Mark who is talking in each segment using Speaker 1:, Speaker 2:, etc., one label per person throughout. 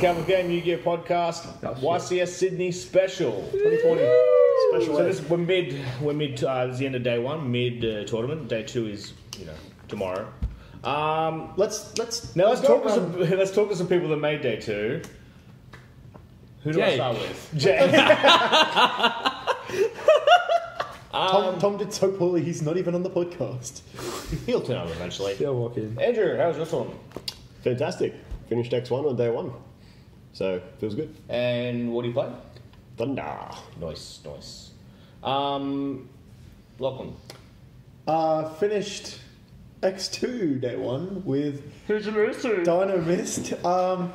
Speaker 1: Capital Game Yu-Gi-Oh podcast,
Speaker 2: Oh, shit.
Speaker 1: YCS Sydney special 2020.
Speaker 3: Special
Speaker 1: So this we're mid, we're mid. Uh, this is the end of day one, mid uh, tournament. Day two is you know tomorrow. Um,
Speaker 3: Let's let's
Speaker 1: now let's
Speaker 3: go
Speaker 1: talk to some.
Speaker 3: around-
Speaker 1: Let's talk to some people that made day two. Who do I start with? Jay.
Speaker 3: Tom, Tom did so poorly. He's not even on the podcast.
Speaker 1: He'll turn up eventually.
Speaker 2: He'll walk in.
Speaker 1: Andrew, how was your tournament?
Speaker 4: Fantastic. Finished X1 on day one. So, feels good.
Speaker 1: And what do you play?
Speaker 4: Thunder.
Speaker 1: Nice, nice. Um, Lachlan.
Speaker 3: Uh, finished X2 day one with
Speaker 1: Who's your loser?
Speaker 3: Dinomist. Um,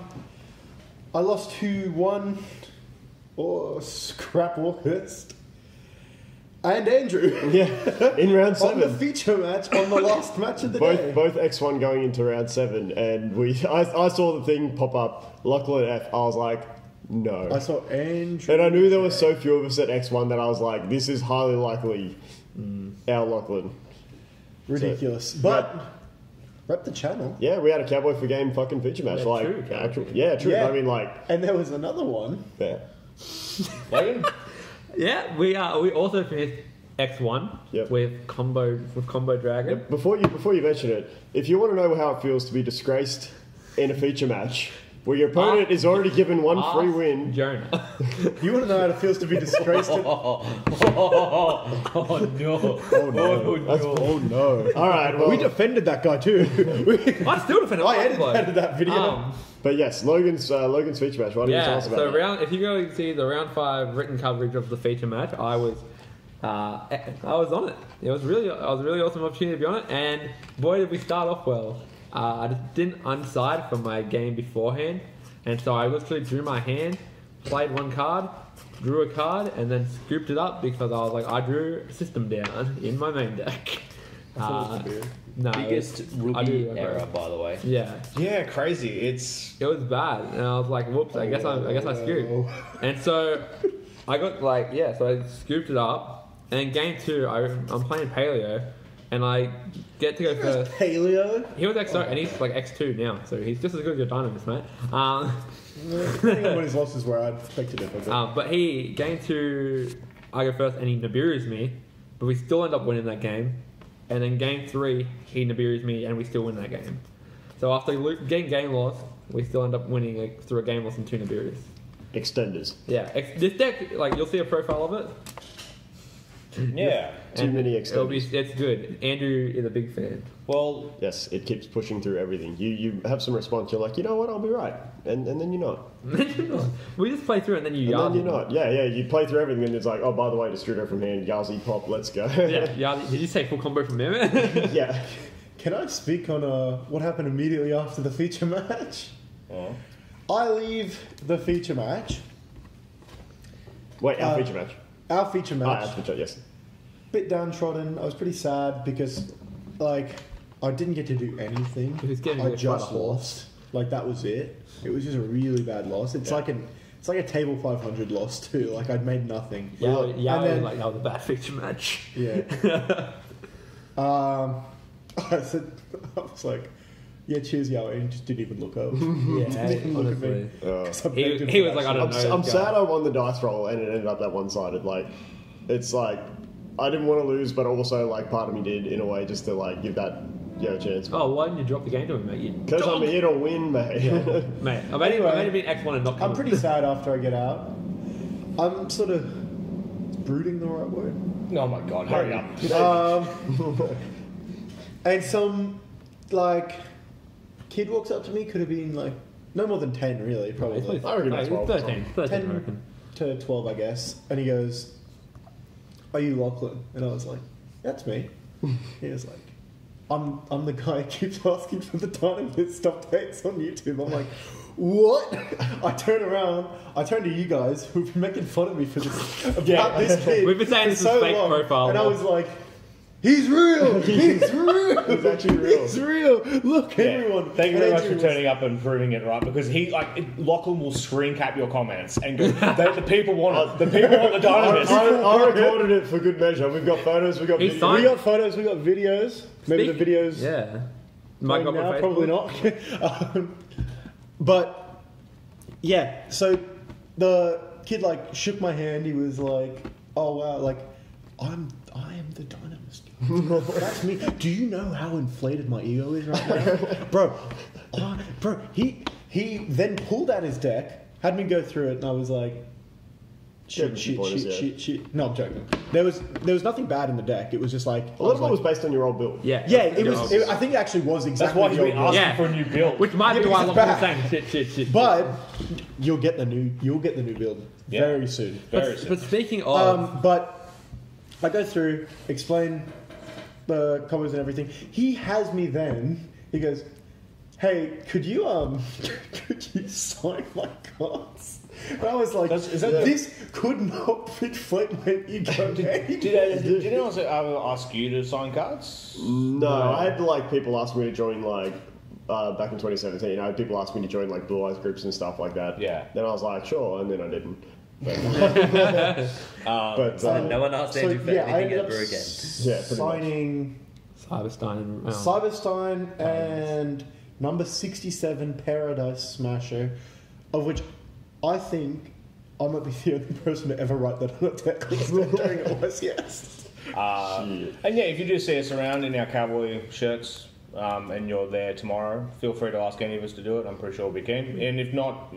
Speaker 3: I lost to one or Scrap Walkhurst and Andrew
Speaker 4: Yeah, in round seven.
Speaker 3: on the feature match on the last match of the day.
Speaker 4: Both, both X1 going into round seven, and we I, I saw the thing pop up, Lachlan F. I was like, no.
Speaker 3: I saw Andrew.
Speaker 4: And I knew there were so few of us at X1 that I was like, this is highly likely mm. our Lachlan.
Speaker 3: ridiculous, but rep the channel.
Speaker 4: Yeah, we had a Cowboy for Game fucking feature match.
Speaker 2: Yeah,
Speaker 4: like,
Speaker 2: true,
Speaker 4: actual, yeah, true.
Speaker 3: Yeah.
Speaker 4: I mean, like,
Speaker 3: And there was another one.
Speaker 4: yeah.
Speaker 1: Logan?
Speaker 2: Yeah, we uh, we also finished X one
Speaker 4: Yep.
Speaker 2: with combo with combo dragon.
Speaker 4: Before you before you mention it, if you want to know how it feels to be disgraced in a feature match where your opponent is already given one free
Speaker 2: Ask
Speaker 4: win,
Speaker 2: Jonah.
Speaker 3: You want to know how it feels to be disgraced? in-
Speaker 1: oh no.
Speaker 3: oh no!
Speaker 4: that's oh no. All right, well,
Speaker 3: we defended that guy too.
Speaker 2: I still defended.
Speaker 3: I
Speaker 2: my
Speaker 3: edited that video.
Speaker 2: Um,
Speaker 4: but yes, Logan's uh, Logan's feature match. Why don't you tell
Speaker 2: yeah,
Speaker 4: us about
Speaker 2: so
Speaker 4: that?
Speaker 2: round if you go and see the round five written coverage of the feature match, I was uh, I was on it. It was really I was a really awesome opportunity to be on it, and boy did we start off well. Uh, I just didn't unside from my game beforehand, and so I literally drew my hand, played one card, drew a card, and then scooped it up because I was like I drew system down in my main deck. Uh, no,
Speaker 1: Biggest
Speaker 2: it was- I
Speaker 1: rookie
Speaker 2: do
Speaker 1: error, by the way.
Speaker 2: Yeah,
Speaker 1: Yeah, crazy. It's
Speaker 2: it was bad, and I was like, "Whoops! I guess I, I guess I scooped." And so I got like, yeah, so I scooped it up, and in game two, I, I'm playing Paleo, and I get to go first.
Speaker 3: Paleo.
Speaker 2: He was XO, and he's like X2 now, so he's just as good as your Dinomist, mate. Um,
Speaker 3: Depending on what his losses were, I expected it. but-
Speaker 2: um, but he, game two, I go first, and he Nibiru's me, but we still end up winning that game. And then game three, he Nibiru's me, and we still win that game. So after getting game loss, we still end up winning like, through a game loss and two Nibirus.
Speaker 4: Extenders.
Speaker 2: Yeah, this deck, like you'll see a profile of it.
Speaker 1: Yeah.
Speaker 4: Too
Speaker 2: and
Speaker 4: many
Speaker 2: It'll be,
Speaker 4: extenders.
Speaker 2: it's good. Andrew is a big fan.
Speaker 1: Well,
Speaker 4: Yes, it keeps pushing through everything. You you have some response. You're like, you know what? I'll be right, and and then you're not.
Speaker 2: we just play through and then you
Speaker 4: And
Speaker 2: yell.
Speaker 4: then you're not. Yeah, yeah. You play through everything, and it's like, oh, by the way, Destrudo from hand, Yazi pop, let's go.
Speaker 2: Yeah, yeah. Did you say full combo from him?
Speaker 4: yeah.
Speaker 3: Can I speak on uh, what happened immediately after the feature match? I leave the feature match,
Speaker 4: Wait, our
Speaker 3: Uh,
Speaker 4: feature match.
Speaker 3: Our feature
Speaker 4: Ah,
Speaker 3: match,
Speaker 4: our feature, yes.
Speaker 3: bit downtrodden. I was pretty sad because, like, I didn't get to do anything.
Speaker 2: He was getting
Speaker 3: I
Speaker 2: a
Speaker 3: just lost. Like that was it. It was just a really bad loss. It's
Speaker 4: Yeah.
Speaker 3: like an it's like a table 500 loss too. Like I'd made nothing.
Speaker 2: yeah, yeah.
Speaker 3: And then-
Speaker 2: like that was a bad feature match.
Speaker 3: Yeah. um, I said, I was like, yeah, cheers, Yao, and he just didn't even look up.
Speaker 2: Yeah,
Speaker 3: didn't look at me.
Speaker 2: honestly.
Speaker 4: Uh,
Speaker 3: 'Cause I
Speaker 2: He-
Speaker 3: begged him
Speaker 2: he
Speaker 3: for
Speaker 2: was like, I don't know.
Speaker 4: I'm I'm
Speaker 2: this
Speaker 4: sad
Speaker 2: guy.
Speaker 4: I won the dice roll and it ended up that one sided. Like, it's like, I didn't want to lose, but also, like, part of me did in a way just to, like, give that, you know, chance.
Speaker 2: Oh, why didn't you drop the game to him, mate? You
Speaker 4: Because I'm here to win, mate.
Speaker 2: mate. I've only,
Speaker 3: Anyway,
Speaker 2: I've only been X one and not.
Speaker 3: I'm pretty sad after I get out. I'm sort of is brooding the right word.
Speaker 1: oh my god, hurry up.
Speaker 3: Um, and some like kid walks up to me. Could have been like no more than ten, really, probably
Speaker 2: It's like-
Speaker 4: I reckon
Speaker 2: no,
Speaker 4: 12.
Speaker 2: 13. 13, I
Speaker 3: 10
Speaker 2: reckon.
Speaker 3: to twelve, I guess. And he goes, "Are you Lachlan?" And I was like, "That's me." he was like. I'm, I'm the guy who keeps asking for the Dynamite updates on YouTube. I'm like, what? I turn around, I turn to you guys who've been making fun of me for this about
Speaker 1: Yeah.
Speaker 3: this kid.
Speaker 2: We've been saying this is fake profile.
Speaker 3: And I was like, he's real! He's real!
Speaker 4: He's actually real.
Speaker 3: He's real! Look,
Speaker 1: Yeah.
Speaker 3: everyone.
Speaker 1: Thank you very much for turning up and proving it right because he like it, Lachlan will screen cap your comments and go, the, the people want it. The people want the
Speaker 4: I,
Speaker 1: dynamite.
Speaker 4: I, I recorded it for good measure. We've got photos, we've got
Speaker 2: He's
Speaker 4: videos.
Speaker 3: We got photos, we got videos. Maybe
Speaker 2: Speak-
Speaker 3: the videos.
Speaker 2: Yeah. Might
Speaker 3: Right
Speaker 2: go up
Speaker 3: now, probably not. um, but yeah, so the kid like shook my hand. He was like, "Oh wow, like I'm I am the dynamist. That's me. Do you know how inflated my ego is right now, bro? oh, bro, he he then pulled out his deck, had me go through it, and I was like."
Speaker 4: Yeah,
Speaker 3: Shit,
Speaker 4: the
Speaker 3: shit, shit, shit, shit. No, I'm joking. There was there was nothing bad in the deck. It was just like
Speaker 4: A lot of it was based on your old build.
Speaker 2: Yeah.
Speaker 3: yeah. It was. It, I think it actually was exactly.
Speaker 1: That's
Speaker 3: exactly.
Speaker 1: why he's
Speaker 3: the
Speaker 1: been asking
Speaker 2: Yeah.
Speaker 1: for a new build.
Speaker 2: Which might
Speaker 3: Yeah,
Speaker 2: be why a
Speaker 3: because
Speaker 2: lot of
Speaker 3: it's
Speaker 2: people are saying shit, shit, shit.
Speaker 3: But you'll get the new you'll get the new build
Speaker 1: Yeah.
Speaker 3: very soon.
Speaker 1: Very
Speaker 2: but,
Speaker 1: soon.
Speaker 2: but speaking of,
Speaker 3: Um, but I go through, explain the combos and everything. He has me then. He goes, "Hey, could you um, could you sign my cards?" And I was like,
Speaker 1: Does- is that the-
Speaker 3: "This could not inflate my ego."
Speaker 1: Did,
Speaker 3: any
Speaker 1: did, uh, did anyone also ever ask you to sign cards?
Speaker 4: No, I had like people ask me to join like uh, back in 2017. I had people ask me to join like Blue Eyes groups and stuff like that.
Speaker 1: Yeah.
Speaker 4: Then I was like, sure, and then I didn't. But, but uh,
Speaker 5: no one asked
Speaker 3: So
Speaker 5: Andrew for
Speaker 3: yeah,
Speaker 5: anything
Speaker 3: ended
Speaker 5: ever again.
Speaker 3: s-
Speaker 4: Yeah, pretty much.
Speaker 3: signing
Speaker 2: Cyberstein and um,
Speaker 3: Cyberstein and number 67 Pair-a-Dice Smasher, of which I think I might be the only person to ever write that on a deck list during it was yes.
Speaker 1: Uh, and yeah, if you do see us around in our cowboy shirts um, and you're there tomorrow, feel free to ask any of us to do it. I'm pretty sure we can. And if not,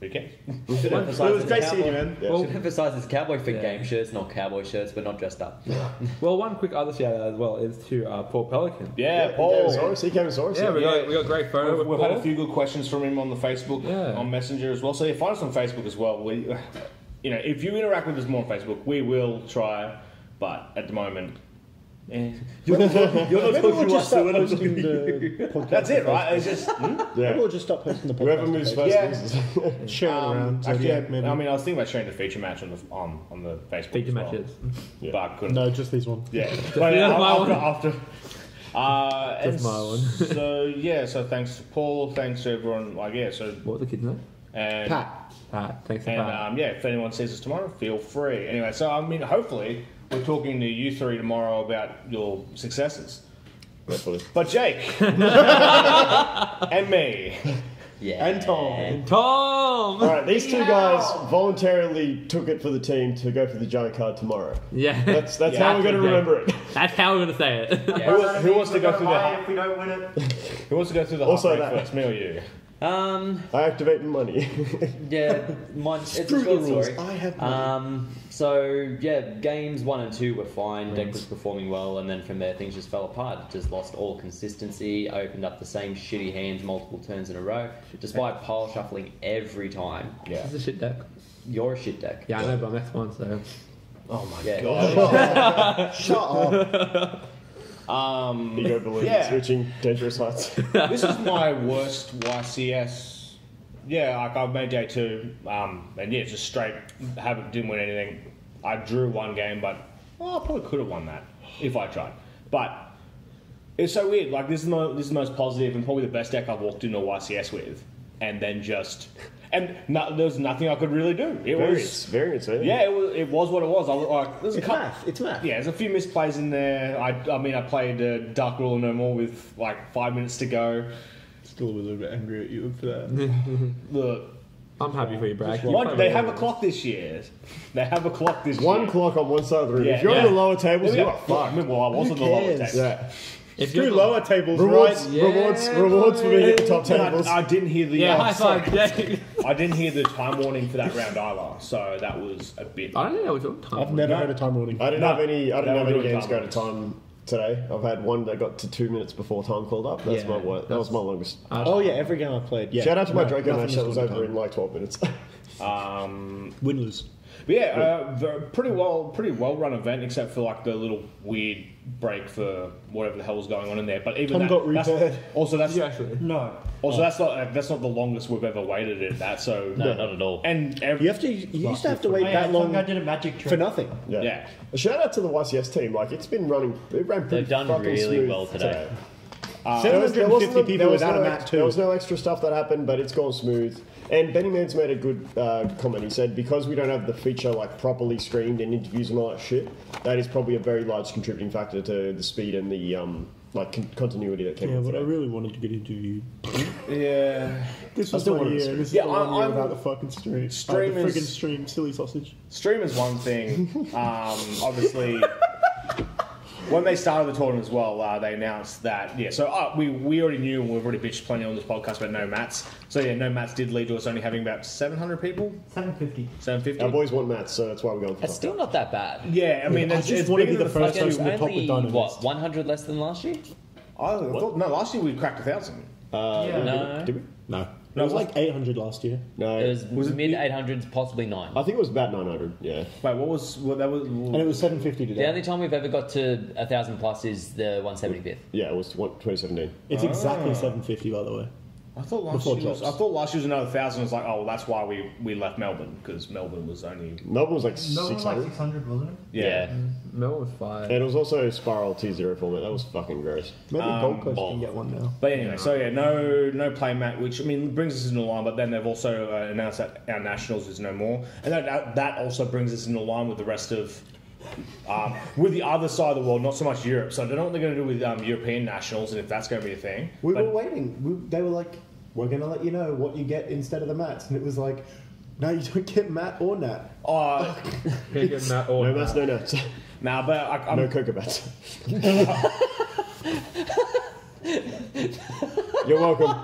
Speaker 1: we can.
Speaker 5: Should
Speaker 3: It
Speaker 5: emphasize
Speaker 3: was
Speaker 5: it's
Speaker 3: great seeing you, man.
Speaker 4: Yeah.
Speaker 5: Should emphasize it's cowboy fit
Speaker 2: Yeah.
Speaker 5: game shirts, not cowboy shirts, but not dressed up.
Speaker 2: Well, one quick other shout out as well is to uh, Paul Pelican.
Speaker 1: Yeah,
Speaker 4: he
Speaker 1: Paul.
Speaker 4: came as Horus. He came as Horus.
Speaker 2: Yeah, we
Speaker 1: Yeah.
Speaker 2: got we got a great photo
Speaker 1: We've,
Speaker 2: with
Speaker 1: we've
Speaker 2: Paul.
Speaker 1: had a few good questions from him on the Facebook,
Speaker 2: Yeah.
Speaker 1: on Messenger as well. So yeah, find us on Facebook as well. We, you know, if you interact with us more on Facebook, we will try. But at the moment, eh.
Speaker 5: You're not
Speaker 3: Maybe we'll
Speaker 5: talking
Speaker 3: just start
Speaker 5: we're
Speaker 3: posting
Speaker 5: talking to you.
Speaker 3: the podcast.
Speaker 1: that's it,
Speaker 3: to
Speaker 1: right?
Speaker 3: Facebook.
Speaker 1: It's just hmm?
Speaker 3: Maybe we'll just start posting the podcast.
Speaker 4: Whoever
Speaker 3: to
Speaker 4: moves
Speaker 3: Facebook.
Speaker 4: first
Speaker 1: Yeah.
Speaker 4: loses.
Speaker 3: Share it
Speaker 1: Um,
Speaker 3: around.
Speaker 1: actually,
Speaker 3: Zodiac, maybe.
Speaker 1: I mean, I was thinking about sharing the feature match on the on on the Facebook.
Speaker 2: feature
Speaker 1: as well.
Speaker 2: matches.
Speaker 4: Yeah.
Speaker 1: but I couldn't.
Speaker 3: no, just these one.
Speaker 1: Yeah,
Speaker 2: Just
Speaker 1: but
Speaker 2: the
Speaker 1: yeah,
Speaker 2: other
Speaker 1: after,
Speaker 2: one.
Speaker 1: after. Uh, and
Speaker 2: Just my one.
Speaker 1: so yeah, so thanks to Paul, thanks to everyone. Like yeah, so
Speaker 2: What was the kid's name?
Speaker 1: and
Speaker 3: Pat.
Speaker 2: Pat. Thanks to
Speaker 1: and
Speaker 2: Pat.
Speaker 1: um, yeah, if anyone sees us tomorrow, feel free. Anyway, so I mean, hopefully we're talking to you three tomorrow about your successes.
Speaker 4: Hopefully.
Speaker 1: But Jake and me,
Speaker 5: Yeah.
Speaker 3: And Tom.
Speaker 2: Tom.
Speaker 4: All right, these two guys voluntarily took it for the team to go for the giant card tomorrow.
Speaker 2: Yeah.
Speaker 4: That's that's
Speaker 1: Yeah.
Speaker 4: how we're going to remember it.
Speaker 2: That's how we're gonna say it.
Speaker 1: who, who wants to go through the
Speaker 6: if we don't win it?
Speaker 1: who wants to go through the
Speaker 4: Also
Speaker 1: heartbreak
Speaker 4: that.
Speaker 1: first, me or you?
Speaker 5: Um,
Speaker 4: I activate money.
Speaker 5: yeah, mine, it's a
Speaker 3: Screw the
Speaker 5: short
Speaker 3: rules.
Speaker 5: story.
Speaker 3: I have money.
Speaker 5: Um, so yeah, games one and two were fine. Deck was performing well, and then from there things just fell apart. Just lost all consistency. Opened up the same shitty hands multiple turns in a row, despite pile shuffling every time.
Speaker 1: Yeah.
Speaker 2: It's a shit deck.
Speaker 5: You're a shit deck.
Speaker 2: Yeah, I know, but I'm X1, so.
Speaker 1: Oh my
Speaker 5: Yeah.
Speaker 1: god.
Speaker 3: Shut up.
Speaker 1: Um,
Speaker 4: Ego balloons
Speaker 1: Yeah.
Speaker 4: reaching dangerous heights.
Speaker 1: this is my worst YCS. Yeah, like I've made day two, um, and yeah, just straight haven't didn't win anything. I drew one game, but well, I probably could have won that if I tried. But it's so weird. Like this is the this is the most positive and probably the best deck I've walked into a YCS with, and then just and no, there was nothing I could really do. It
Speaker 4: Variance,
Speaker 1: was
Speaker 4: variance, man.
Speaker 1: yeah, it was it was what it was. I was like, there's a
Speaker 3: It's
Speaker 1: couple,
Speaker 3: math. It's math.
Speaker 1: yeah, there's a few misplays in there. I, I mean, I played uh, Dark Ruler No More with like five minutes to go.
Speaker 3: Still a little bit angry at you for that.
Speaker 1: Look,
Speaker 2: I'm happy for you, Brad. You
Speaker 1: one, they have a clock this year. They have a clock this
Speaker 4: One
Speaker 1: year.
Speaker 4: One clock on one side of the room.
Speaker 1: Yeah,
Speaker 4: if you're
Speaker 1: yeah.
Speaker 4: on the lower tables,
Speaker 1: Yeah,
Speaker 4: you are
Speaker 1: well,
Speaker 4: fucked.
Speaker 1: Well, I was
Speaker 3: Who
Speaker 1: on the lower
Speaker 3: cares?
Speaker 1: table.
Speaker 4: Yeah.
Speaker 2: If
Speaker 3: Screw
Speaker 2: you're
Speaker 3: lower tables,
Speaker 4: Rewards,
Speaker 3: right?
Speaker 2: Yeah,
Speaker 4: rewards, rewards for being at the top
Speaker 1: But
Speaker 4: tables.
Speaker 1: I, I didn't hear the.
Speaker 2: Yeah,
Speaker 1: uh,
Speaker 2: high five, Jake.
Speaker 1: I didn't hear the time warning for that round either, so that was a bit.
Speaker 2: I don't think that was your time.
Speaker 3: I've never
Speaker 1: No.
Speaker 3: heard a time warning.
Speaker 4: I didn't
Speaker 1: No,
Speaker 4: have any. I
Speaker 1: they
Speaker 4: didn't
Speaker 1: were
Speaker 4: have any games go to time today. I've had one that got to two minutes before time called up. That's
Speaker 2: Yeah,
Speaker 4: my wor- That was my longest.
Speaker 2: Uh,
Speaker 3: Oh yeah, every game I played. Yeah.
Speaker 4: Shout out to my
Speaker 3: No,
Speaker 4: Draco
Speaker 3: nothing
Speaker 4: match that was over
Speaker 3: time.
Speaker 4: in like twelve minutes.
Speaker 1: Um,
Speaker 3: win lose.
Speaker 1: But yeah, uh, pretty well, pretty well run event, except for like the little weird break for whatever the hell was going on in there. But even
Speaker 3: Tom
Speaker 1: that,
Speaker 3: got
Speaker 1: that's,
Speaker 3: repaired.
Speaker 1: also that's
Speaker 2: Did you actually?
Speaker 6: No.
Speaker 1: also that's not uh, that's not the longest we've ever waited at that. So
Speaker 5: No, not at all.
Speaker 1: And every,
Speaker 3: You have to. You used to have to
Speaker 6: Oh,
Speaker 3: wait
Speaker 6: yeah,
Speaker 3: that long
Speaker 6: I did a magic trick.
Speaker 3: for nothing.
Speaker 4: yeah.
Speaker 1: yeah.
Speaker 4: A shout out to the YCS team. Like it's been running. It ran pretty
Speaker 5: They've done really
Speaker 4: smooth
Speaker 5: well today.
Speaker 4: There was- there
Speaker 3: 750
Speaker 4: wasn't-
Speaker 3: people without
Speaker 4: no
Speaker 3: a
Speaker 4: ex-
Speaker 3: mat
Speaker 4: There was no extra stuff that happened, but it's gone smooth. And Benny Mans made a good uh, comment. He said because we don't have the feature like properly streamed and interviews and all that shit, that is probably a very large contributing factor to the speed and the um, like con- continuity that came.
Speaker 7: Yeah,
Speaker 4: with
Speaker 7: but I really wanted to get interviewed.
Speaker 1: Yeah.
Speaker 7: This was
Speaker 4: still
Speaker 7: my
Speaker 4: wanted
Speaker 7: year. This is
Speaker 1: Yeah,
Speaker 7: the one
Speaker 1: I-
Speaker 7: year
Speaker 1: I'm-
Speaker 7: without the fucking stream.
Speaker 1: Stream
Speaker 7: uh, the
Speaker 1: is-
Speaker 7: friggin' stream, silly sausage.
Speaker 1: Stream is one thing. Um, obviously, when they started the tournament as well, uh, they announced that yeah. So uh, we we already knew and we've already bitched plenty on this podcast about no mats. So yeah, no mats did lead to us only having about seven hundred people,
Speaker 6: 750.
Speaker 1: seven fifty.
Speaker 4: Our boys want mats, so that's why we're going for
Speaker 5: It's
Speaker 4: top
Speaker 5: still not that bad.
Speaker 1: Yeah, I mean,
Speaker 7: I
Speaker 1: it's,
Speaker 7: just
Speaker 1: it's
Speaker 7: wanna be
Speaker 1: than
Speaker 7: the first
Speaker 1: few-
Speaker 5: It's
Speaker 7: person to top
Speaker 5: only
Speaker 7: with Dinomist.
Speaker 5: what 100 less than last year.
Speaker 1: I thought, no, last year we cracked a thousand.
Speaker 4: Uh,
Speaker 6: Yeah.
Speaker 5: No.
Speaker 4: Did we?
Speaker 7: No.
Speaker 1: No,
Speaker 7: it was like 800 last year.
Speaker 4: No.
Speaker 5: It was,
Speaker 1: Was it-
Speaker 5: mid 800s, possibly nine.
Speaker 4: I think it was about 900. Yeah.
Speaker 1: Wait, what was what that was?
Speaker 7: And it was 750 today.
Speaker 5: The only time we've ever got to a thousand plus is the 175th.
Speaker 4: Yeah, it was 2017.
Speaker 7: It's exactly
Speaker 1: Ah.
Speaker 7: 750, by the way.
Speaker 1: I thought last
Speaker 7: Before
Speaker 1: year was, I thought last year was another thousand. I was like, oh, that's why we, we left Melbourne because Melbourne was only
Speaker 4: Melbourne was like
Speaker 6: No, like
Speaker 4: 600.
Speaker 6: 600, wasn't it?
Speaker 1: yeah.
Speaker 2: Melbourne was five.
Speaker 4: And it was also Spiral T0 format. That was fucking gross.
Speaker 7: Maybe
Speaker 1: Um,
Speaker 7: Gold Coast
Speaker 1: oh.
Speaker 7: can get one now.
Speaker 1: But anyway, so yeah, no no play mat, which I mean brings us into line. But then they've also uh, announced that our nationals is no more, and that- that that also brings us into line with the rest of. Um, with the other side of the world, not so much Europe. So I don't know what they're going to do with um, European nationals and if that's going to be a thing.
Speaker 7: We
Speaker 1: But-
Speaker 7: were waiting. We, they were like, we're going to let you know what you get instead of the mats. And it was like, no, you don't get mat or nat.
Speaker 1: Uh,
Speaker 2: Can't get Matt or
Speaker 4: No mats, no nuts.
Speaker 1: nah, but I, I'm,
Speaker 4: no cocoa bats. You're welcome.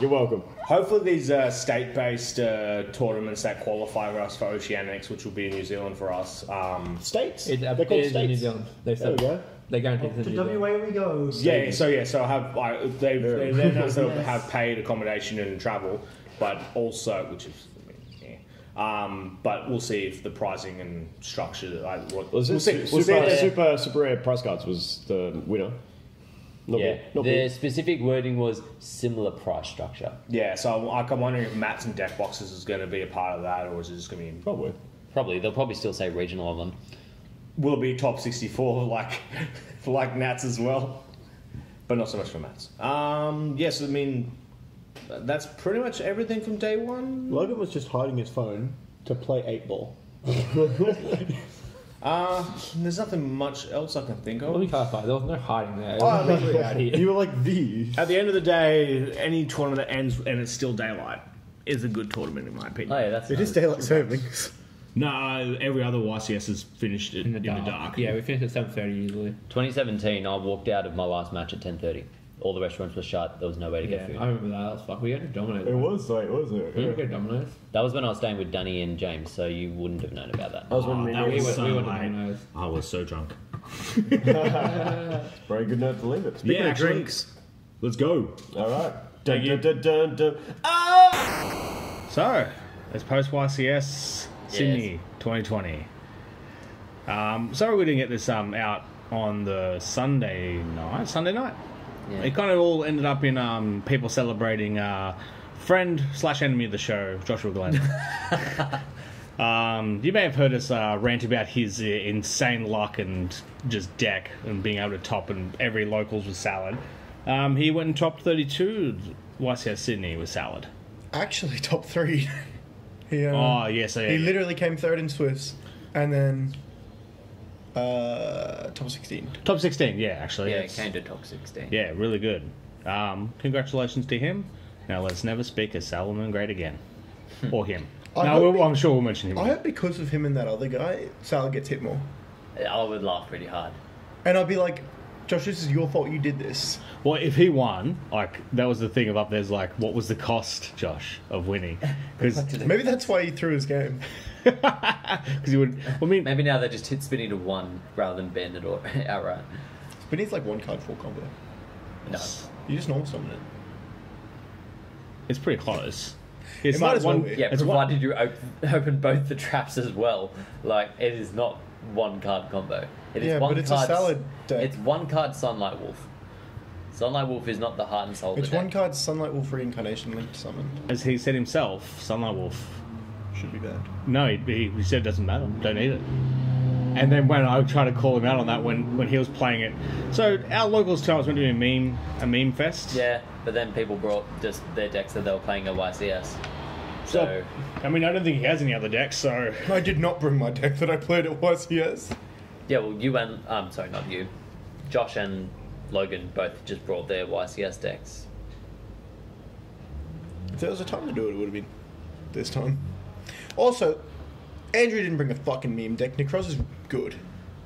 Speaker 4: You're welcome.
Speaker 1: hopefully these uh, state-based uh, tournaments that qualify for us for Oceanics, which will be in New Zealand for us. Um,
Speaker 7: States.
Speaker 2: It, uh,
Speaker 7: They're called
Speaker 2: it is in
Speaker 7: states.
Speaker 2: New Zealand. They
Speaker 7: There we
Speaker 2: said
Speaker 7: go.
Speaker 2: They guaranteed it's
Speaker 6: To
Speaker 2: in New Zealand.
Speaker 6: WA we go.
Speaker 1: Yeah, so yeah, so I have like they they they announced they'll have paid accommodation and travel, but also which is yeah. Um, but we'll see if the pricing and structure. Like, what,
Speaker 4: Was
Speaker 1: we'll see.
Speaker 4: super,
Speaker 1: We'll see
Speaker 4: super,
Speaker 1: if-
Speaker 4: super, super rare price cards was the winner? Not
Speaker 5: yeah.
Speaker 4: big. Not
Speaker 5: the
Speaker 4: big.
Speaker 5: specific wording was similar price structure.
Speaker 1: yeah, so I'm, like, I'm wondering if mats and deck boxes is going to be a part of that, or is it just going to be?
Speaker 4: Probably.
Speaker 5: Probably. They'll probably still say regional of them.
Speaker 1: Will it be top 64 like like Nats as well? But not so much for Mats. Um, yes, I mean that's pretty much everything from day one.
Speaker 7: Logan was just hiding his phone to play 8 ball.
Speaker 1: Uh, there's nothing much else I can think of.
Speaker 2: Let me
Speaker 1: of.
Speaker 2: clarify. There was no hiding there.
Speaker 1: Oh,
Speaker 2: was literally out here.
Speaker 7: You were like, these.
Speaker 1: At the end of the day, any tournament that ends and it's still daylight is a good tournament in my opinion.
Speaker 5: Oh, yeah, that's
Speaker 7: It
Speaker 5: nice.
Speaker 7: is daylight savings.
Speaker 1: No, every other YCS has finished it
Speaker 2: In the dark. Yeah, we finished at seven thirty usually.
Speaker 5: 2017, I walked out of my last match at 10.30. All the restaurants were shut. There was no way to
Speaker 2: Yeah,
Speaker 5: get food.
Speaker 2: I remember that. That was fuck. We had to dominate.
Speaker 7: It was like, wasn't it?
Speaker 2: We
Speaker 7: Yeah.
Speaker 2: had to Domino's.
Speaker 5: That was when I was staying with Danny and James, so you wouldn't have known about that.
Speaker 4: That was when
Speaker 1: Oh,
Speaker 4: we
Speaker 1: that
Speaker 2: We
Speaker 1: was
Speaker 2: went,
Speaker 1: so
Speaker 2: we went to
Speaker 1: late.
Speaker 2: Domino's.
Speaker 1: I was so drunk.
Speaker 4: Very good note to leave it.
Speaker 1: Speaking yeah, drinks. Let's go.
Speaker 4: All right. Dun,
Speaker 1: Thank you.
Speaker 4: dun, dun, dun, dun.
Speaker 1: So, it's post YCS Sydney 2020. Um, sorry we didn't get this um, out on the Sunday night. Sunday night.
Speaker 5: Yeah.
Speaker 1: It kind of all ended up in um, people celebrating uh, friend slash enemy of the show, Joshua Glenn. um, you may have heard us uh, rant about his uh, insane luck and just deck and being able to top and every locals with salad. Um, he went and topped 32 YCS Sydney with salad.
Speaker 3: Actually, top three. he, um,
Speaker 1: Oh, yes, yeah,
Speaker 3: he
Speaker 1: yeah.
Speaker 3: literally came third in Swiss, and then uh, top 16.
Speaker 1: Top 16, yeah, actually.
Speaker 5: Yeah,
Speaker 1: It's-
Speaker 5: came to top 16.
Speaker 1: Yeah, really good. Um, congratulations to him. Now let's never speak of Salamangreat again. or him.
Speaker 3: I
Speaker 1: no,
Speaker 3: hope
Speaker 1: we'll, I'm sure we'll mention him.
Speaker 3: I hope because of him and that other guy, Sal gets hit more.
Speaker 5: I would laugh pretty hard.
Speaker 3: And I'd be like, Josh, this is your fault you did this.
Speaker 1: Well, if he won, like, that was the thing of up there's like, what was the cost, Josh, of winning? Because
Speaker 3: Maybe that's why he threw his game.
Speaker 1: Because he would, I mean,
Speaker 5: Maybe now they just hit spinning to one rather than bend it or outright.
Speaker 3: But he's like one card, four combo.
Speaker 5: No.
Speaker 3: You just normal summon it.
Speaker 1: it's pretty close. It's
Speaker 3: It might
Speaker 1: like
Speaker 3: as well
Speaker 1: one,
Speaker 3: be.
Speaker 5: Yeah,
Speaker 1: it's one,
Speaker 5: provided you op- open both the traps as well. Like, it is not one card combo. It is
Speaker 3: Yeah,
Speaker 5: one
Speaker 3: but it's a
Speaker 5: card,
Speaker 3: salad deck.
Speaker 5: It's one card Sunlight Wolf. Sunlight Wolf is not the heart and soul of
Speaker 3: It's one
Speaker 5: deck.
Speaker 3: card Sunlight Wolf reincarnation linked summon.
Speaker 1: as he said himself, Sunlight Wolf.
Speaker 3: Should be bad.
Speaker 1: No, he, he, he said it doesn't matter. Don't need it. And then when I tried to call him out on that when, when he was playing it, so our locals told us meant to be a meme a meme fest.
Speaker 5: Yeah, but then people brought just their decks that they were playing at YCS. So,
Speaker 1: I mean, I don't think he has any other decks. So
Speaker 3: I did not bring my deck that I played at YCS.
Speaker 5: yeah, well, you and, um, sorry, not you, Josh and Logan both just brought their YCS decks.
Speaker 3: If there was a time to do it, it would have been this time. Also, Andrew didn't bring a fucking meme deck. Nekroz is good.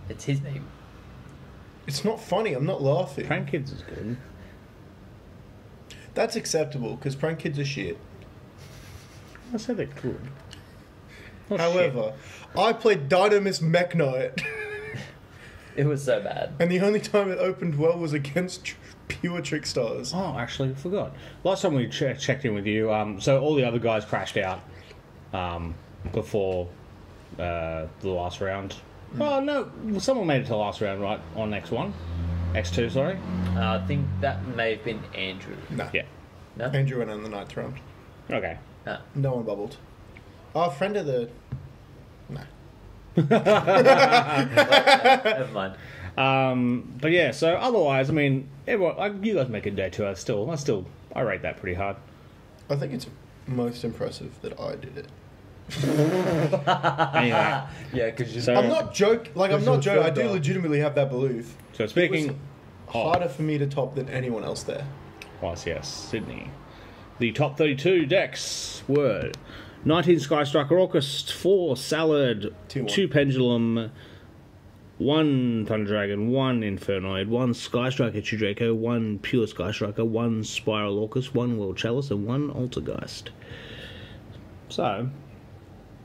Speaker 5: It's his name.
Speaker 3: It's not funny. I'm not laughing.
Speaker 1: Prank Kids is good.
Speaker 3: That's acceptable because prank kids are shit.
Speaker 1: I said they're good. Not
Speaker 3: However, I played Dinomist Mekk-Knight,
Speaker 5: It was so bad.
Speaker 3: and the only time it opened well was against tr- pure Trickstars.
Speaker 1: Oh, actually, I forgot. Last time we che- checked in with you, um, so all the other guys crashed out um, before uh, the last round. Oh no, well, someone made it to the last round, right? On X one, X two, sorry.
Speaker 5: Uh, I think that may have been Andrew.
Speaker 3: Nah.
Speaker 1: Yeah.
Speaker 5: No?
Speaker 3: Andrew went on the ninth round.
Speaker 1: Okay.
Speaker 5: No.
Speaker 3: No one bubbled. Oh, friend of the. Nah.
Speaker 5: Never mind.
Speaker 1: Um, but yeah, so otherwise, I mean, everyone, like, you guys make a day too. I still, I still, I rate that pretty hard.
Speaker 3: I think it's most impressive that I did it.
Speaker 1: Anyway,
Speaker 5: Yeah, because you
Speaker 1: So-
Speaker 3: I'm not joking. Like I'm not
Speaker 5: you're
Speaker 3: joking. I do legitimately have that belief.
Speaker 1: so
Speaker 3: It was
Speaker 1: speaking,
Speaker 3: harder for me to top than anyone else there.
Speaker 1: YCS Sydney, the top thirty-two decks were 19 Sky Striker Orcust, 4 Salad,
Speaker 3: Two
Speaker 1: 2
Speaker 3: one.
Speaker 1: Pendulum, 1 Thunder Dragon, 1 Infernoid, 1 Sky Striker True Draco, 1 Pure Sky Striker, 1 Spiral Orcust, 1 World Chalice, and 1 Altergeist. So,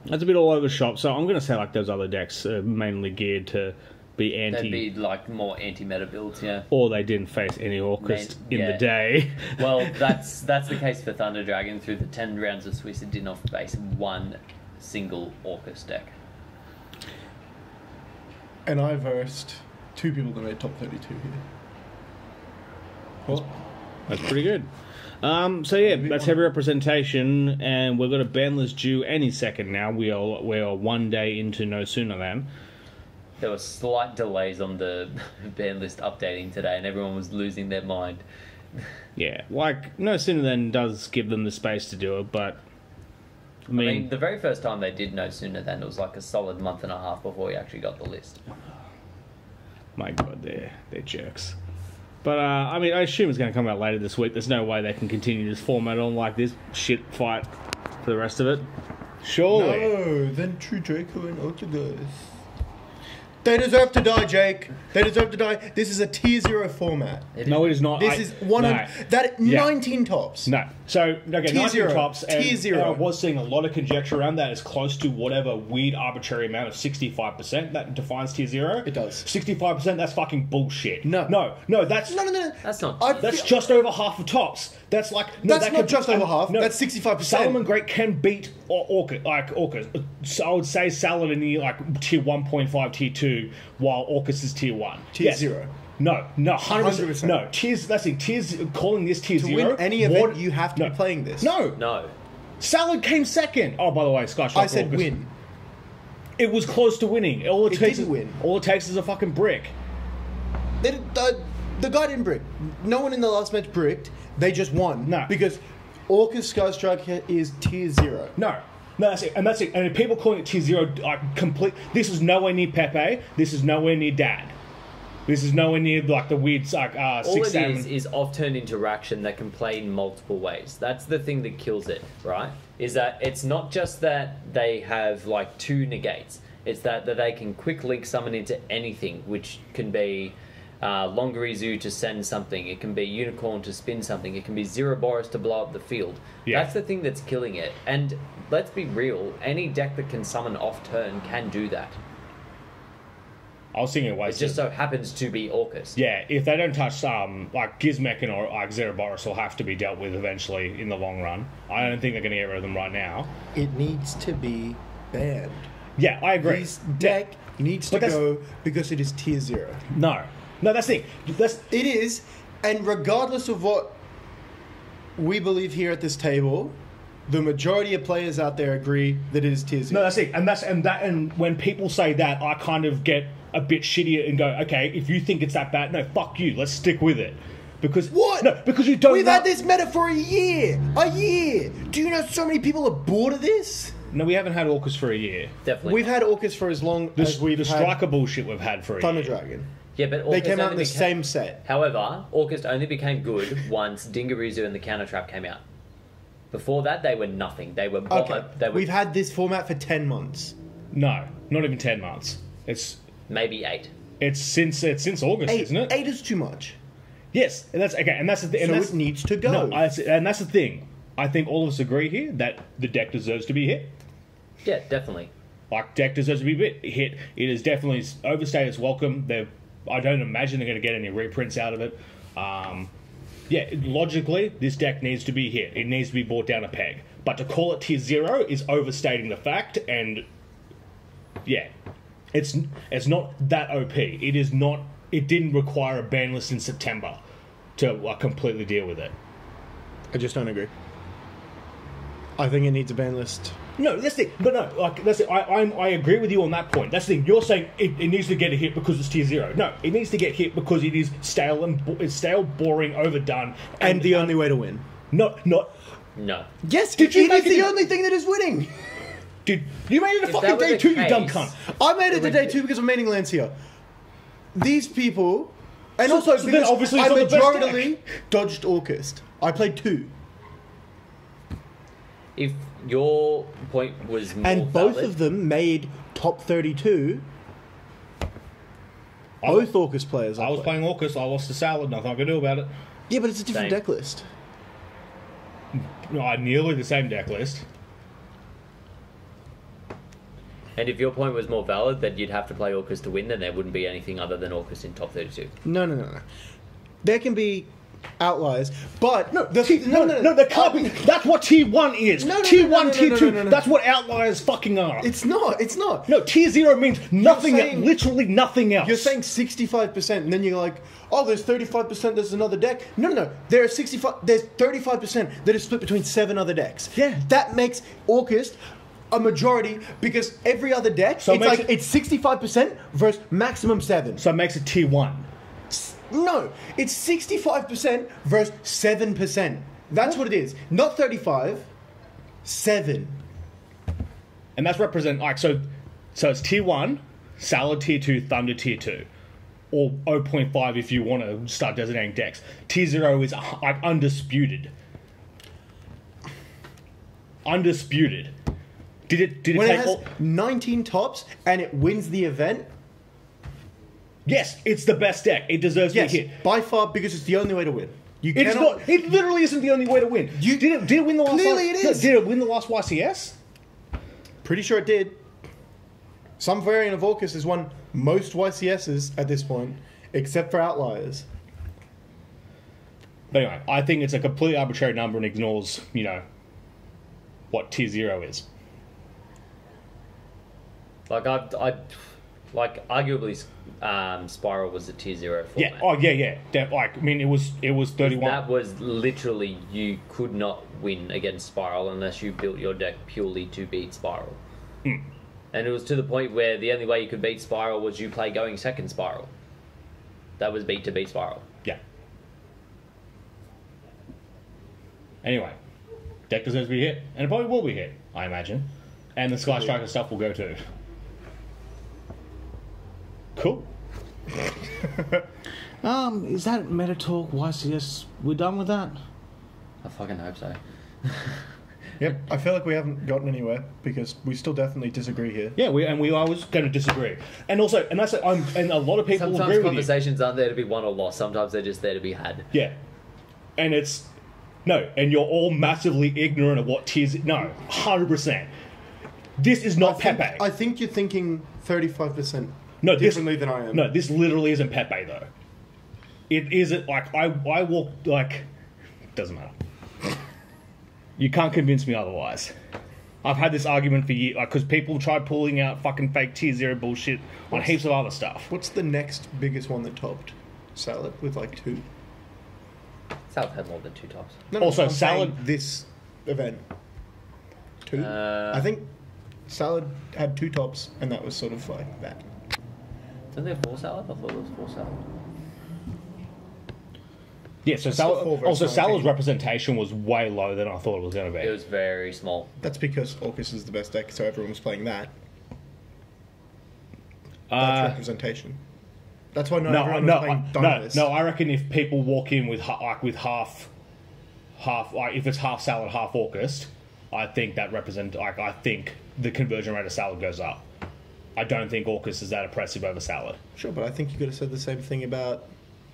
Speaker 1: that's a bit all over the shop. So, I'm going to say like those other decks are mainly geared to be anti.
Speaker 5: They'd be like more anti-meta builds, yeah.
Speaker 1: or they didn't face any Orcust
Speaker 5: Main-
Speaker 1: in the day.
Speaker 5: Well, that's that's the case for Thunder Dragon. Through the ten rounds of Swiss, it did not face one single Orcust deck.
Speaker 3: And I versed two people that made top 32 here. What?
Speaker 1: That's pretty good. Um, so yeah, that's heavy representation, and we've got a ban list due any second now. We are we are one day into no sooner than.
Speaker 5: There were slight delays on the ban list updating today, and everyone was losing their mind.
Speaker 1: Yeah, like no sooner than does give them the space to do it, but I
Speaker 5: I
Speaker 1: mean,
Speaker 5: mean, the very first time they did no sooner than it was like a solid month and a half before we actually got the list.
Speaker 1: my god, they're they're jerks. But uh, I mean, I assume it's going to come out later this week. There's no way they can continue this format on like this shit fight for the rest of it. Surely.
Speaker 3: No, then True Draco and Altergeist. They deserve to die, Jake. They deserve to die. This is a tier zero format.
Speaker 1: No, it is not.
Speaker 3: This
Speaker 1: I-
Speaker 3: is one
Speaker 1: no.
Speaker 3: hundred. That nineteen tops.
Speaker 1: No. So, okay,
Speaker 3: Tier zero.
Speaker 1: tops. And,
Speaker 3: Tier zero.
Speaker 1: and I was seeing a lot of conjecture around that that is close to whatever weird arbitrary amount of 65% that defines tier zero.
Speaker 3: It does.
Speaker 1: 65%, that's fucking bullshit.
Speaker 3: No.
Speaker 1: No, no, that's.
Speaker 3: No, no, no. no.
Speaker 5: That's not-
Speaker 3: I
Speaker 1: That's
Speaker 3: feel-
Speaker 1: just over half of tops. That's like no,
Speaker 3: That's
Speaker 1: that
Speaker 3: not
Speaker 1: could-
Speaker 3: just over half. That's 65%.
Speaker 1: Salamangreat can beat or- Orca, like Orcust. So I would say Salad in the like tier one point five, tier two, while Orcust is tier one.
Speaker 3: Tier
Speaker 1: Yes.
Speaker 3: zero.
Speaker 1: No, no, hundred
Speaker 3: 100%.
Speaker 1: No, tears. That's it. Tiers. Calling this tier
Speaker 3: To
Speaker 1: zero.
Speaker 3: win any event,
Speaker 1: what-
Speaker 3: you have to
Speaker 1: no.
Speaker 3: be playing this.
Speaker 1: No,
Speaker 5: No.
Speaker 1: Salad came second. Oh, by the way, Sky
Speaker 3: I
Speaker 1: Striker
Speaker 3: said
Speaker 1: Orcust.
Speaker 3: win.
Speaker 1: It was close to winning. All it,
Speaker 3: It
Speaker 1: takes
Speaker 3: didn't
Speaker 1: is,
Speaker 3: win.
Speaker 1: All it takes is a fucking brick.
Speaker 3: They, did- the, the guy didn't brick. No one in the last match bricked. They just won.
Speaker 1: No.
Speaker 3: Because Orcust Sky Striker is tier zero.
Speaker 1: No. No, that's it, and that's it. And if people calling it tier zero, like complete. This is nowhere near Pepe. This is nowhere near Dad. This is nowhere near like the weird like uh,
Speaker 5: All
Speaker 1: six
Speaker 5: it is is off-turn interaction that can play in multiple ways. That's the thing that kills it, right? Is that it's not just that they have like two negates. It's that, that they can quick link summon into anything, which can be uh, Longirsu to send something. It can be Unicorn to spin something. It can be Zeroboros to blow up the field.
Speaker 1: Yeah.
Speaker 5: That's the thing that's killing it. And let's be real, any deck that can summon off turn can do that.
Speaker 1: I was thinking
Speaker 5: It
Speaker 1: ways.
Speaker 5: just so happens to be Orcust.
Speaker 1: yeah, if they don't touch um like Gizmek and or like Zeroboros will have to be dealt with eventually in the long run. I don't think they're going to get rid of them right now.
Speaker 3: It needs to be banned.
Speaker 1: Yeah, I agree.
Speaker 3: This deck needs to
Speaker 1: But that's-
Speaker 3: go because it is tier zero.
Speaker 1: No, no, that's the thing. That's
Speaker 3: It is, and regardless of what we believe here at this table, the majority of players out there agree that it is tier zero.
Speaker 1: No, that's it, and that's and that and when people say that, I kind of get a bit shittier and go, okay, if you think it's that bad, no, fuck you, let's stick with it, because
Speaker 3: What?
Speaker 1: No, because you don't.
Speaker 3: We've
Speaker 1: know-
Speaker 3: had this meta for a year. A year. Do you know so many people are bored of this?
Speaker 1: No, we haven't had Orcust for a year.
Speaker 5: Definitely.
Speaker 3: We've had Orcust for as long
Speaker 1: The,
Speaker 3: as we've
Speaker 1: the
Speaker 3: had
Speaker 1: striker bullshit we've had for a
Speaker 3: Thunder
Speaker 1: year.
Speaker 3: Dragon.
Speaker 5: Yeah, but
Speaker 3: They came out in the
Speaker 5: beca-
Speaker 3: same set.
Speaker 5: However, Orcust only became good once Dingirsu and the Counter Trap came out. Before that, they were nothing. They were bo-
Speaker 3: Okay,
Speaker 5: they were
Speaker 3: we've had this format for ten months.
Speaker 1: No, not even ten months. It's
Speaker 5: maybe eight.
Speaker 1: it's since it's since August,
Speaker 3: Eight,
Speaker 1: isn't it?
Speaker 3: eight is too much.
Speaker 1: Yes, and that's okay, and that's the thing.
Speaker 3: So
Speaker 1: and
Speaker 3: it needs to go.
Speaker 1: No, I, and that's the thing. I think all of us agree here that the deck deserves to be hit.
Speaker 5: Yeah, definitely.
Speaker 1: Like deck deserves to be bit hit. It is definitely overstayed its welcome. They're, I don't imagine they're going to get any reprints out of it. Um, yeah, logically, this deck needs to be hit. It needs to be brought down a peg. But to call it tier zero is overstating the fact, and yeah, it's it's not that OP. It is not. It didn't require a ban list in September to uh, completely deal with it.
Speaker 3: I just don't agree. I think it needs a ban list.
Speaker 1: No, that's the but no, like that's the, I I'm, I agree with you on that point. That's the thing. You're saying it, it needs to get a hit because it's tier zero. No, it needs to get hit because it is stale and bo- it's stale, boring, overdone,
Speaker 3: And the only way to win.
Speaker 1: not not.
Speaker 5: No.
Speaker 3: Yes,
Speaker 1: Did you
Speaker 3: it
Speaker 1: make it
Speaker 3: the only thing that is winning.
Speaker 1: Dude, you made it a
Speaker 5: If
Speaker 1: fucking day
Speaker 5: the
Speaker 1: two, you dumb cunt.
Speaker 3: I made it
Speaker 5: It
Speaker 3: to day two because I'm Meaning Lands here. These people, and
Speaker 1: So-
Speaker 3: also
Speaker 1: so then
Speaker 3: because
Speaker 1: obviously
Speaker 3: I
Speaker 1: not the best
Speaker 3: majority dodged Orcust. I played two,
Speaker 5: If your point was more
Speaker 3: and both
Speaker 5: valid,
Speaker 3: of them made top thirty-two.
Speaker 1: I
Speaker 3: Both
Speaker 1: was,
Speaker 3: Orcust players.
Speaker 1: I was
Speaker 3: played.
Speaker 1: playing Orcust. I lost the salad. Nothing I could do about it.
Speaker 3: Yeah, but it's a different
Speaker 5: Same.
Speaker 3: deck list.
Speaker 1: No, I nearly the same deck list.
Speaker 5: And if your point was more valid, that you'd have to play Orcust to win, then there wouldn't be anything other than Orcust in top 32.
Speaker 3: No, no, no, no. There can be outliers, but
Speaker 1: No,
Speaker 3: the,
Speaker 1: T- no, no, no, there can't be. That's what T one is.
Speaker 3: No, no,
Speaker 1: tier
Speaker 3: no, no,
Speaker 1: one,
Speaker 3: no,
Speaker 1: tier
Speaker 3: no,
Speaker 1: two.
Speaker 3: no, no, no.
Speaker 1: That's what outliers fucking are.
Speaker 3: It's not. It's not.
Speaker 1: no, T zero means nothing.
Speaker 3: saying-
Speaker 1: literally nothing else.
Speaker 3: You're saying 65%, and then you're like, oh, there's 35%, there's another deck. No, no, no. There are 65, there's 35% that is split between seven other decks.
Speaker 1: Yeah.
Speaker 3: That makes Orcust a majority because every other deck,
Speaker 1: So
Speaker 3: it's like,
Speaker 1: it-
Speaker 3: it's 65% versus maximum seven.
Speaker 1: so it makes it tier one.
Speaker 3: No, it's 65% versus 7%. That's what it is. Not 35, 7.
Speaker 1: and that's represent like so. So it's tier one, salad tier two, thunder tier two, or 0.5 if you want to start designating decks. Tier zero is like undisputed. Undisputed. Did it? Did it
Speaker 3: When it
Speaker 1: take
Speaker 3: has
Speaker 1: all?
Speaker 3: 19 tops and it wins the event,
Speaker 1: Yes, it's the best deck. It deserves
Speaker 3: yes,
Speaker 1: to be hit.
Speaker 3: by far because it's the only way to win. You
Speaker 1: It's
Speaker 3: cannot-
Speaker 1: not. It literally isn't the only way to win.
Speaker 3: You-
Speaker 1: did it? Did it win the last?
Speaker 3: Clearly it
Speaker 1: No,
Speaker 3: is.
Speaker 1: did it win the last YCS?
Speaker 3: Pretty sure it did. Some variant of Orcust has won most YCSs at this point, except for outliers.
Speaker 1: But anyway, I think it's a completely arbitrary number and ignores, you know, what tier zero is.
Speaker 5: Like, I, I like, arguably, um, Spiral was a tier zero format.
Speaker 1: Yeah. Oh yeah, yeah. That, like, I mean, it was it was thirty one.
Speaker 5: That was literally you could not win against Spiral unless you built your deck purely to beat Spiral.
Speaker 1: Hmm.
Speaker 5: And it was to the point where the only way you could beat Spiral was you play going second Spiral. That was beat to beat Spiral.
Speaker 1: Yeah. Anyway, deck deserves to be hit, and it probably will be hit, I imagine. And the Sky Striker stuff will go too. Cool.
Speaker 6: Um, is that Meta Talk YCS? We're done with that?
Speaker 5: I fucking hope so.
Speaker 3: Yep, I feel like we haven't gotten anywhere because we still definitely disagree here.
Speaker 1: Yeah, we and we are always going to disagree, and also, and that's I'm and a lot of people
Speaker 5: Sometimes
Speaker 1: agree with you.
Speaker 5: conversations aren't there to be won or lost. Sometimes they're just there to be had.
Speaker 1: Yeah. And it's no, and you're all massively ignorant of what tears. no, hundred percent. This is not
Speaker 3: I think,
Speaker 1: Pepe.
Speaker 3: I think you're thinking 35%
Speaker 1: no, this,
Speaker 3: differently than I am.
Speaker 1: No, this literally isn't Pepe though. It isn't like I I walk like doesn't matter. You can't convince me otherwise. I've had this argument for years, like, because people try pulling out fucking fake tier zero bullshit on heaps of other stuff.
Speaker 3: What's the next biggest one that topped? Salad with like two.
Speaker 5: Salad had more than two tops.
Speaker 3: No, no,
Speaker 1: Also,
Speaker 3: I'm
Speaker 1: Salad-
Speaker 3: this event. Two.
Speaker 5: Uh,
Speaker 3: I think Salad had two tops, and that was sort of like that.
Speaker 5: Didn't they have four salad? I thought it was four salad.
Speaker 1: Yeah, so
Speaker 3: It's
Speaker 1: Sal-
Speaker 3: not full versus
Speaker 1: also Salah's representation was way lower than I thought it was going to be.
Speaker 5: It was very small.
Speaker 3: That's because Orcust is the best deck, so everyone was playing that. That's
Speaker 1: uh,
Speaker 3: representation. That's why not
Speaker 1: no,
Speaker 3: everyone
Speaker 1: no,
Speaker 3: was playing
Speaker 1: I- no,
Speaker 3: Dynamist.
Speaker 1: no. I reckon if people walk in with ha- like with half, half like if it's half salad, half Orcust, I think that represent like I think the conversion rate of salad goes up. I don't think Orcust is that oppressive over salad.
Speaker 3: Sure, but I think you could have said the same thing about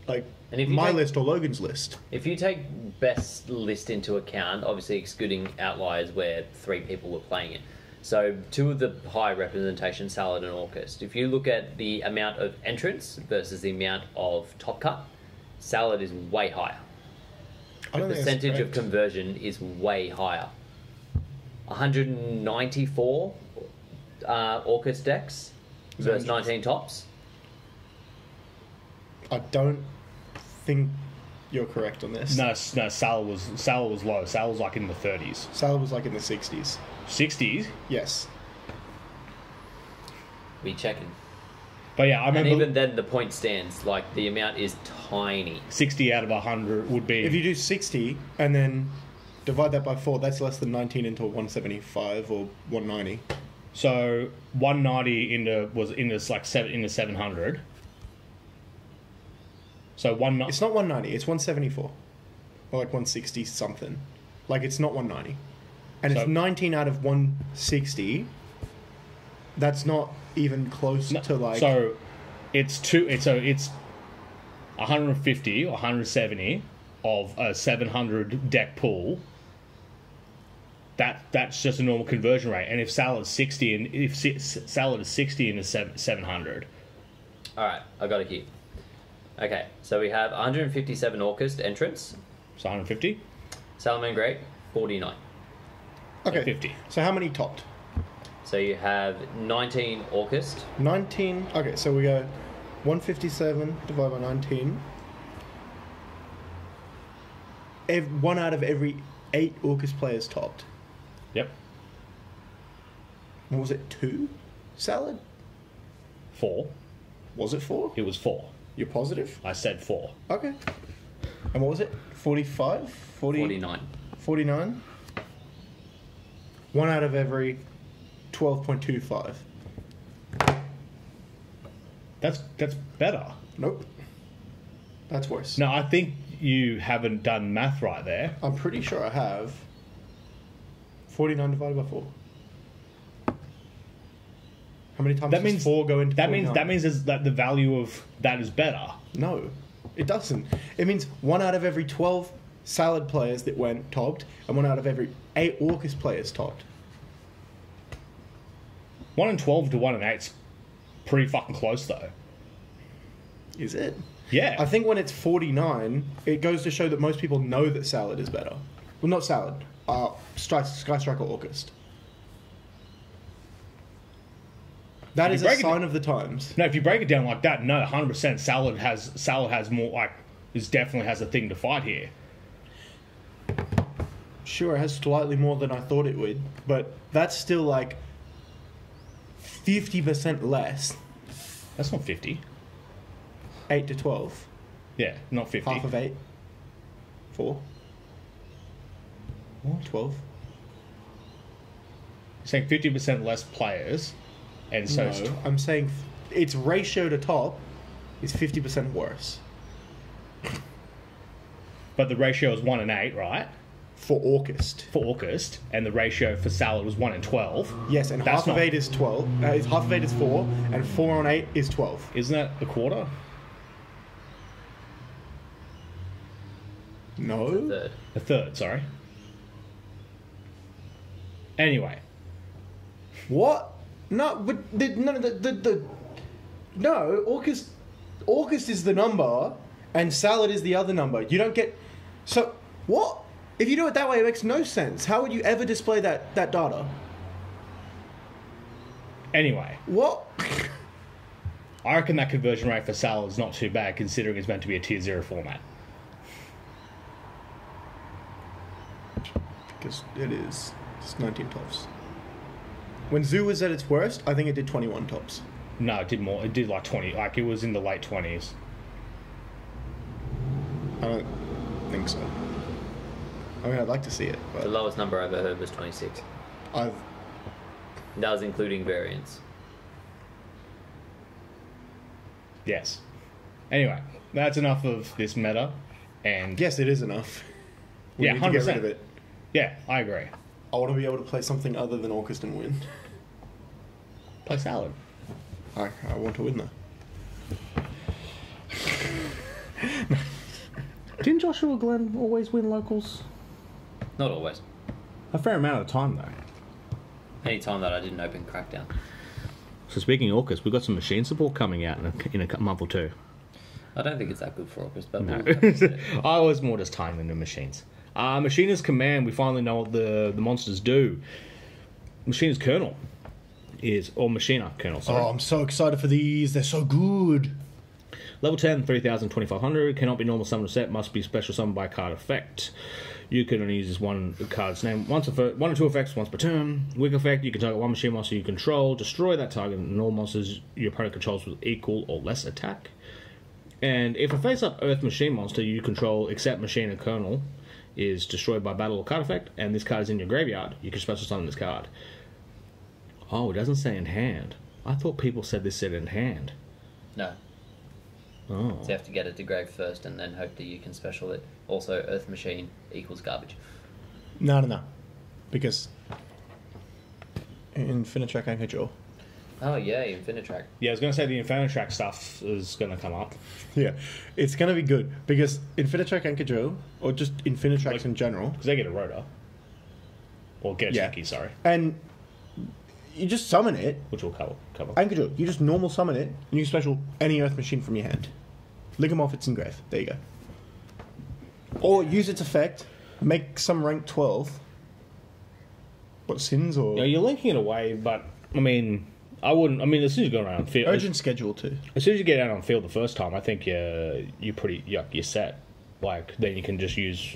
Speaker 3: like
Speaker 5: And if you
Speaker 3: my
Speaker 5: take-
Speaker 3: list or Logan's list.
Speaker 5: If you take best list into account, obviously excluding outliers where three people were playing it. So two of the high representation, Salad and Orcust. If you look at the amount of entrants versus the amount of top cut, Salad is way higher.
Speaker 3: I
Speaker 5: The
Speaker 3: don't think that's
Speaker 5: percentage of
Speaker 3: correct.
Speaker 5: conversion is way higher. 194 uh, Orcust decks versus 19 tops.
Speaker 3: I don't think you're correct on this.
Speaker 1: No, no. Salad was salad was low. Salad was like in the thirties,
Speaker 3: Salad was like in the 60s.
Speaker 1: sixties.
Speaker 3: Yes.
Speaker 5: Be checking.
Speaker 1: But yeah, I
Speaker 5: And even then, the point stands. Like, the amount is tiny.
Speaker 1: sixty out of hundred would be.
Speaker 3: If you do 60 and then divide that by 4, that's less than 19 into 175 or 190.
Speaker 1: So 190 into was in this like seven into 700. So one
Speaker 3: It's not 190, it's 174. Or like 160 something. Like it's not 190. And
Speaker 1: So-
Speaker 3: it's 19 out of 160. That's not even close
Speaker 1: no,
Speaker 3: to like.
Speaker 1: so it's two. It's so it's 150 or 170 of a 700 deck pool. That that's just a normal conversion rate. And if salad 60 and if si- salad is 60 into seven- 700,
Speaker 5: All right, I got it here. Okay, so we have 157 Orcust entrants.
Speaker 1: so 150,
Speaker 5: Salamangreat, 49.
Speaker 3: okay.
Speaker 1: 50.
Speaker 3: So how many topped?
Speaker 5: So you have 19 Orcust.
Speaker 3: 19. Okay, so we go 157 divided by 19. Ev- one out of every eight Orcust players topped.
Speaker 1: Yep,
Speaker 3: was it? Two? Salad?
Speaker 1: four.
Speaker 3: Was it four?
Speaker 1: It was four.
Speaker 3: You're positive?
Speaker 1: I said four.
Speaker 3: Okay. And what was it? 45? 40,
Speaker 5: 49.
Speaker 3: 49? One out of every 12.25.
Speaker 1: That's that's better.
Speaker 3: Nope. That's worse.
Speaker 1: No, I think you haven't done math right there.
Speaker 3: I'm pretty sure I have 49 divided by 4. How many times
Speaker 1: That
Speaker 3: does
Speaker 1: means
Speaker 3: 4 go into
Speaker 1: That means that means is that the value of that is better.
Speaker 3: No, it doesn't. It means one out of every 12 salad players that went topped, and one out of every 8 Orcust players topped.
Speaker 1: One in twelve to one in eight's pretty fucking close though.
Speaker 3: Is it?
Speaker 1: Yeah.
Speaker 3: I think when it's 49, it goes to show that most people know that salad is better. Well, not salad. Uh, Sky, Sky Striker Orcust. That is a
Speaker 1: break it
Speaker 3: sign
Speaker 1: down-
Speaker 3: of the times.
Speaker 1: no, if you break it down like that, no, hundred percent. Salad has salad has more like is definitely has a thing to fight here.
Speaker 3: Sure, it has slightly more than I thought it would, but that's still like 50% less.
Speaker 1: That's not fifty.
Speaker 3: 8 to 12.
Speaker 1: Yeah, not fifty.
Speaker 3: Half of 8. 4. 12.
Speaker 1: Saying fifty percent less players, and so
Speaker 3: no,
Speaker 1: it's tw-
Speaker 3: I'm saying f- its ratio to top is 50% worse
Speaker 1: but the ratio is one and eight, right?
Speaker 3: for Orcust.
Speaker 1: For Orcust, and the ratio for salad was one and twelve.
Speaker 3: Yes, and
Speaker 1: That's
Speaker 3: half
Speaker 1: not-
Speaker 3: of 8 is 12. Uh, is- half of 8 is 4, and 4 on 8 is 12.
Speaker 1: Isn't that a quarter?
Speaker 3: No?
Speaker 5: Third.
Speaker 1: A third, sorry. Anyway,
Speaker 3: What? No, but the, no, the, the, the, no, Orcust, Orcust is the number, and salad is the other number. You don't get. So, what? If you do it that way, it makes no sense. How would you ever display that, that data?
Speaker 1: anyway,
Speaker 3: What?
Speaker 1: I reckon that conversion rate for salad is not too bad considering it's meant to be a tier zero format.
Speaker 3: Because it is. It's 19 tops. When Zoo was at its worst, I think it did 21 tops.
Speaker 1: No, it did more. It did like twenty. Like it was in the late twenties.
Speaker 3: I don't think so. I mean, I'd like to see it,
Speaker 5: The lowest number I've ever heard was 26.
Speaker 3: I've.
Speaker 5: That was including variants.
Speaker 1: Yes. Anyway, that's enough of this meta. And
Speaker 3: Yes, it is enough. We
Speaker 1: Yeah,
Speaker 3: need to get
Speaker 1: 100%.
Speaker 3: rid of it.
Speaker 1: yeah, I agree.
Speaker 3: I want to be able to play something other than Orcust and win.
Speaker 1: Play salad.
Speaker 3: I, I want to win that.
Speaker 6: Didn't Joshua Glenn always win locals?
Speaker 5: Not always.
Speaker 6: A fair amount of the time, though.
Speaker 5: Any time that I didn't open Crackdown.
Speaker 6: So speaking of Orcust, we've got some machine support coming out in a, in a month or two.
Speaker 5: I don't think it's that good for Orcust, but
Speaker 6: No.
Speaker 5: we'll have to see.
Speaker 6: I was more just tying them to machines. Uh, command, we finally know what the, the monsters do. Machiner's kernel is, or Machiner kernel, sorry.
Speaker 3: Oh, I'm so excited for these. They're so good.
Speaker 6: Level 10, 3000, 2500. Cannot be normal summon set. Must be special summoned by card effect. You can only use this one card's name once a one or two effects once per turn. Weak effect, you can target one machine monster you control, destroy that target, and all monsters your opponent controls with equal or less attack. And if a face up Earth machine monster you control, except machine or kernel, is destroyed by battle or card effect, and this card is in your graveyard, you can special summon this card. Oh, it doesn't say in hand. I thought people said this said in hand.
Speaker 5: No.
Speaker 6: Oh.
Speaker 5: So you have to get it to grave first and then hope that you can special it. Also, Earth Machine equals garbage.
Speaker 3: No, no, no. Because Infinitrack Anchor Jaw.
Speaker 5: Oh, yeah, Infinitrack.
Speaker 1: Yeah, I was going to say the Infinitrack stuff is going to come up.
Speaker 3: Yeah, it's gonna be good because Infinitrack Anchor Jaw, or just Infinitracks in general,
Speaker 1: Because they get a rotor. Or get a
Speaker 3: Yeah.
Speaker 1: Chucky, sorry.
Speaker 3: and you just summon it.
Speaker 1: Which we'll cover. cover.
Speaker 3: Anchor Jaw, you just normal summon it, and you special any Earth Machine from your hand. Lick 'em off its engrave. There you go. Or use its effect, make some rank 12. What, sins or.
Speaker 1: Yeah, you're linking it away, but, I mean, I wouldn't. I mean, as soon as you go around field.
Speaker 3: Urgent schedule too.
Speaker 1: As soon as you get out on field the first time, I think you're, you're pretty. You're, you're set. Like, then you can just use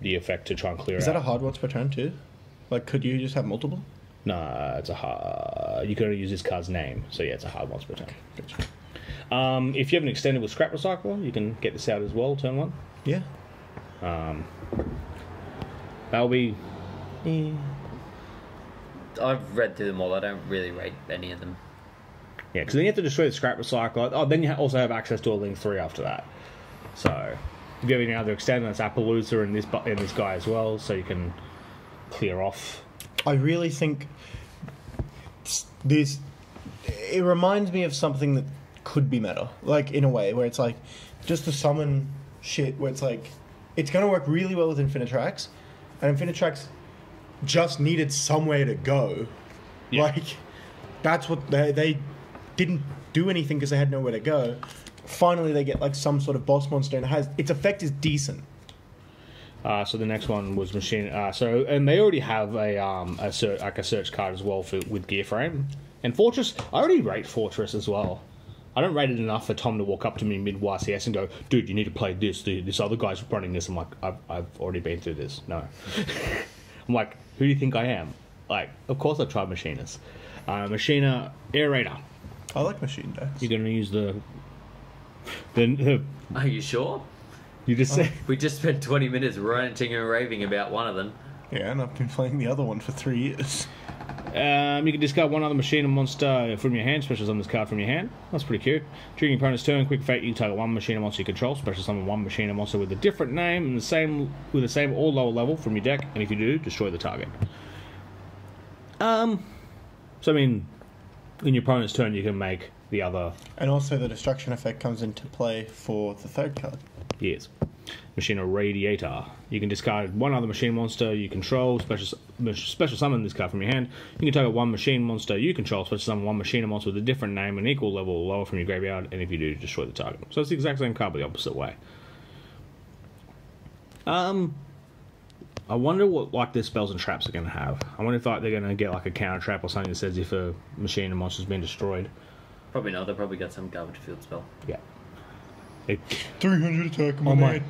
Speaker 1: the effect to try and clear
Speaker 3: Is
Speaker 1: out.
Speaker 3: that a hard once per turn too? Like, could you just have multiple?
Speaker 1: Nah, it's a hard. You can only use this card's name, so yeah, it's a hard once per turn. Um, if you have an extended with Scrap Recycler, you can get this out as well, turn one.
Speaker 3: Yeah.
Speaker 1: That'll be.
Speaker 5: I've read through them all. I don't really rate any of them.
Speaker 1: Yeah, because then you have to destroy the Scrap Recycler. Oh, then you also have access to a Link 3 after that. So, if you have any other extended, that's Apollousa and this, and this guy as well, so you can clear off.
Speaker 3: I really think this. It reminds me of something that could be meta, like in a way where it's like just to summon shit where it's like it's going to work really well with Infinitracks, and Infinitracks just needed somewhere to go.
Speaker 1: Yeah.
Speaker 3: Like that's what they they didn't do anything because they had nowhere to go. Finally, they get like some sort of boss monster and it has its effect is decent.
Speaker 1: Uh, so the next one was machine. Uh, so and they already have a um a search, like a search card as well for with Gear Frame and Fortress. I already rate Fortress as well. I don't rate it enough for Tom to walk up to me mid YCS and go, "Dude, you need to play this. The- This other guy's running this." I'm like, "I've, I've already been through this." No, I'm like, "Who do you think I am?" Like, of course I've tried Machinist. Uh, Machiner Aerator.
Speaker 3: I like machine decks.
Speaker 1: You're gonna use the the, the
Speaker 5: Are you sure?
Speaker 1: you just say.
Speaker 5: We just spent 20 minutes ranting and raving about one of them.
Speaker 3: Yeah, and I've been playing the other one for three years.
Speaker 1: Um, you can discard one other machine and monster from your hand, special summon this card from your hand. That's pretty cute. During your opponent's turn, quick fate, you can target one machine and monster you control, special summon one machine and monster with a different name and the same with the same or lower level from your deck, and if you do, destroy the target. Um, so I mean, in your opponent's turn, you can make the other
Speaker 3: And also, the destruction effect comes into play for the third card.
Speaker 1: Yes. Machine a Radiator. You can discard one other machine monster you control, special special summon this card from your hand. You can target one machine monster you control, special summon one machine monster with a different name and equal level or lower from your graveyard, and if you do, destroy the target. So it's the exact same card, but the opposite way. Um, I wonder what like their spells and traps are going to have. I wonder if like they're going to get like a counter trap or something that says if a machine monster's been destroyed.
Speaker 5: Probably not. They probably got some garbage field spell.
Speaker 1: Yeah. It,
Speaker 3: 300 attack
Speaker 1: Oh my-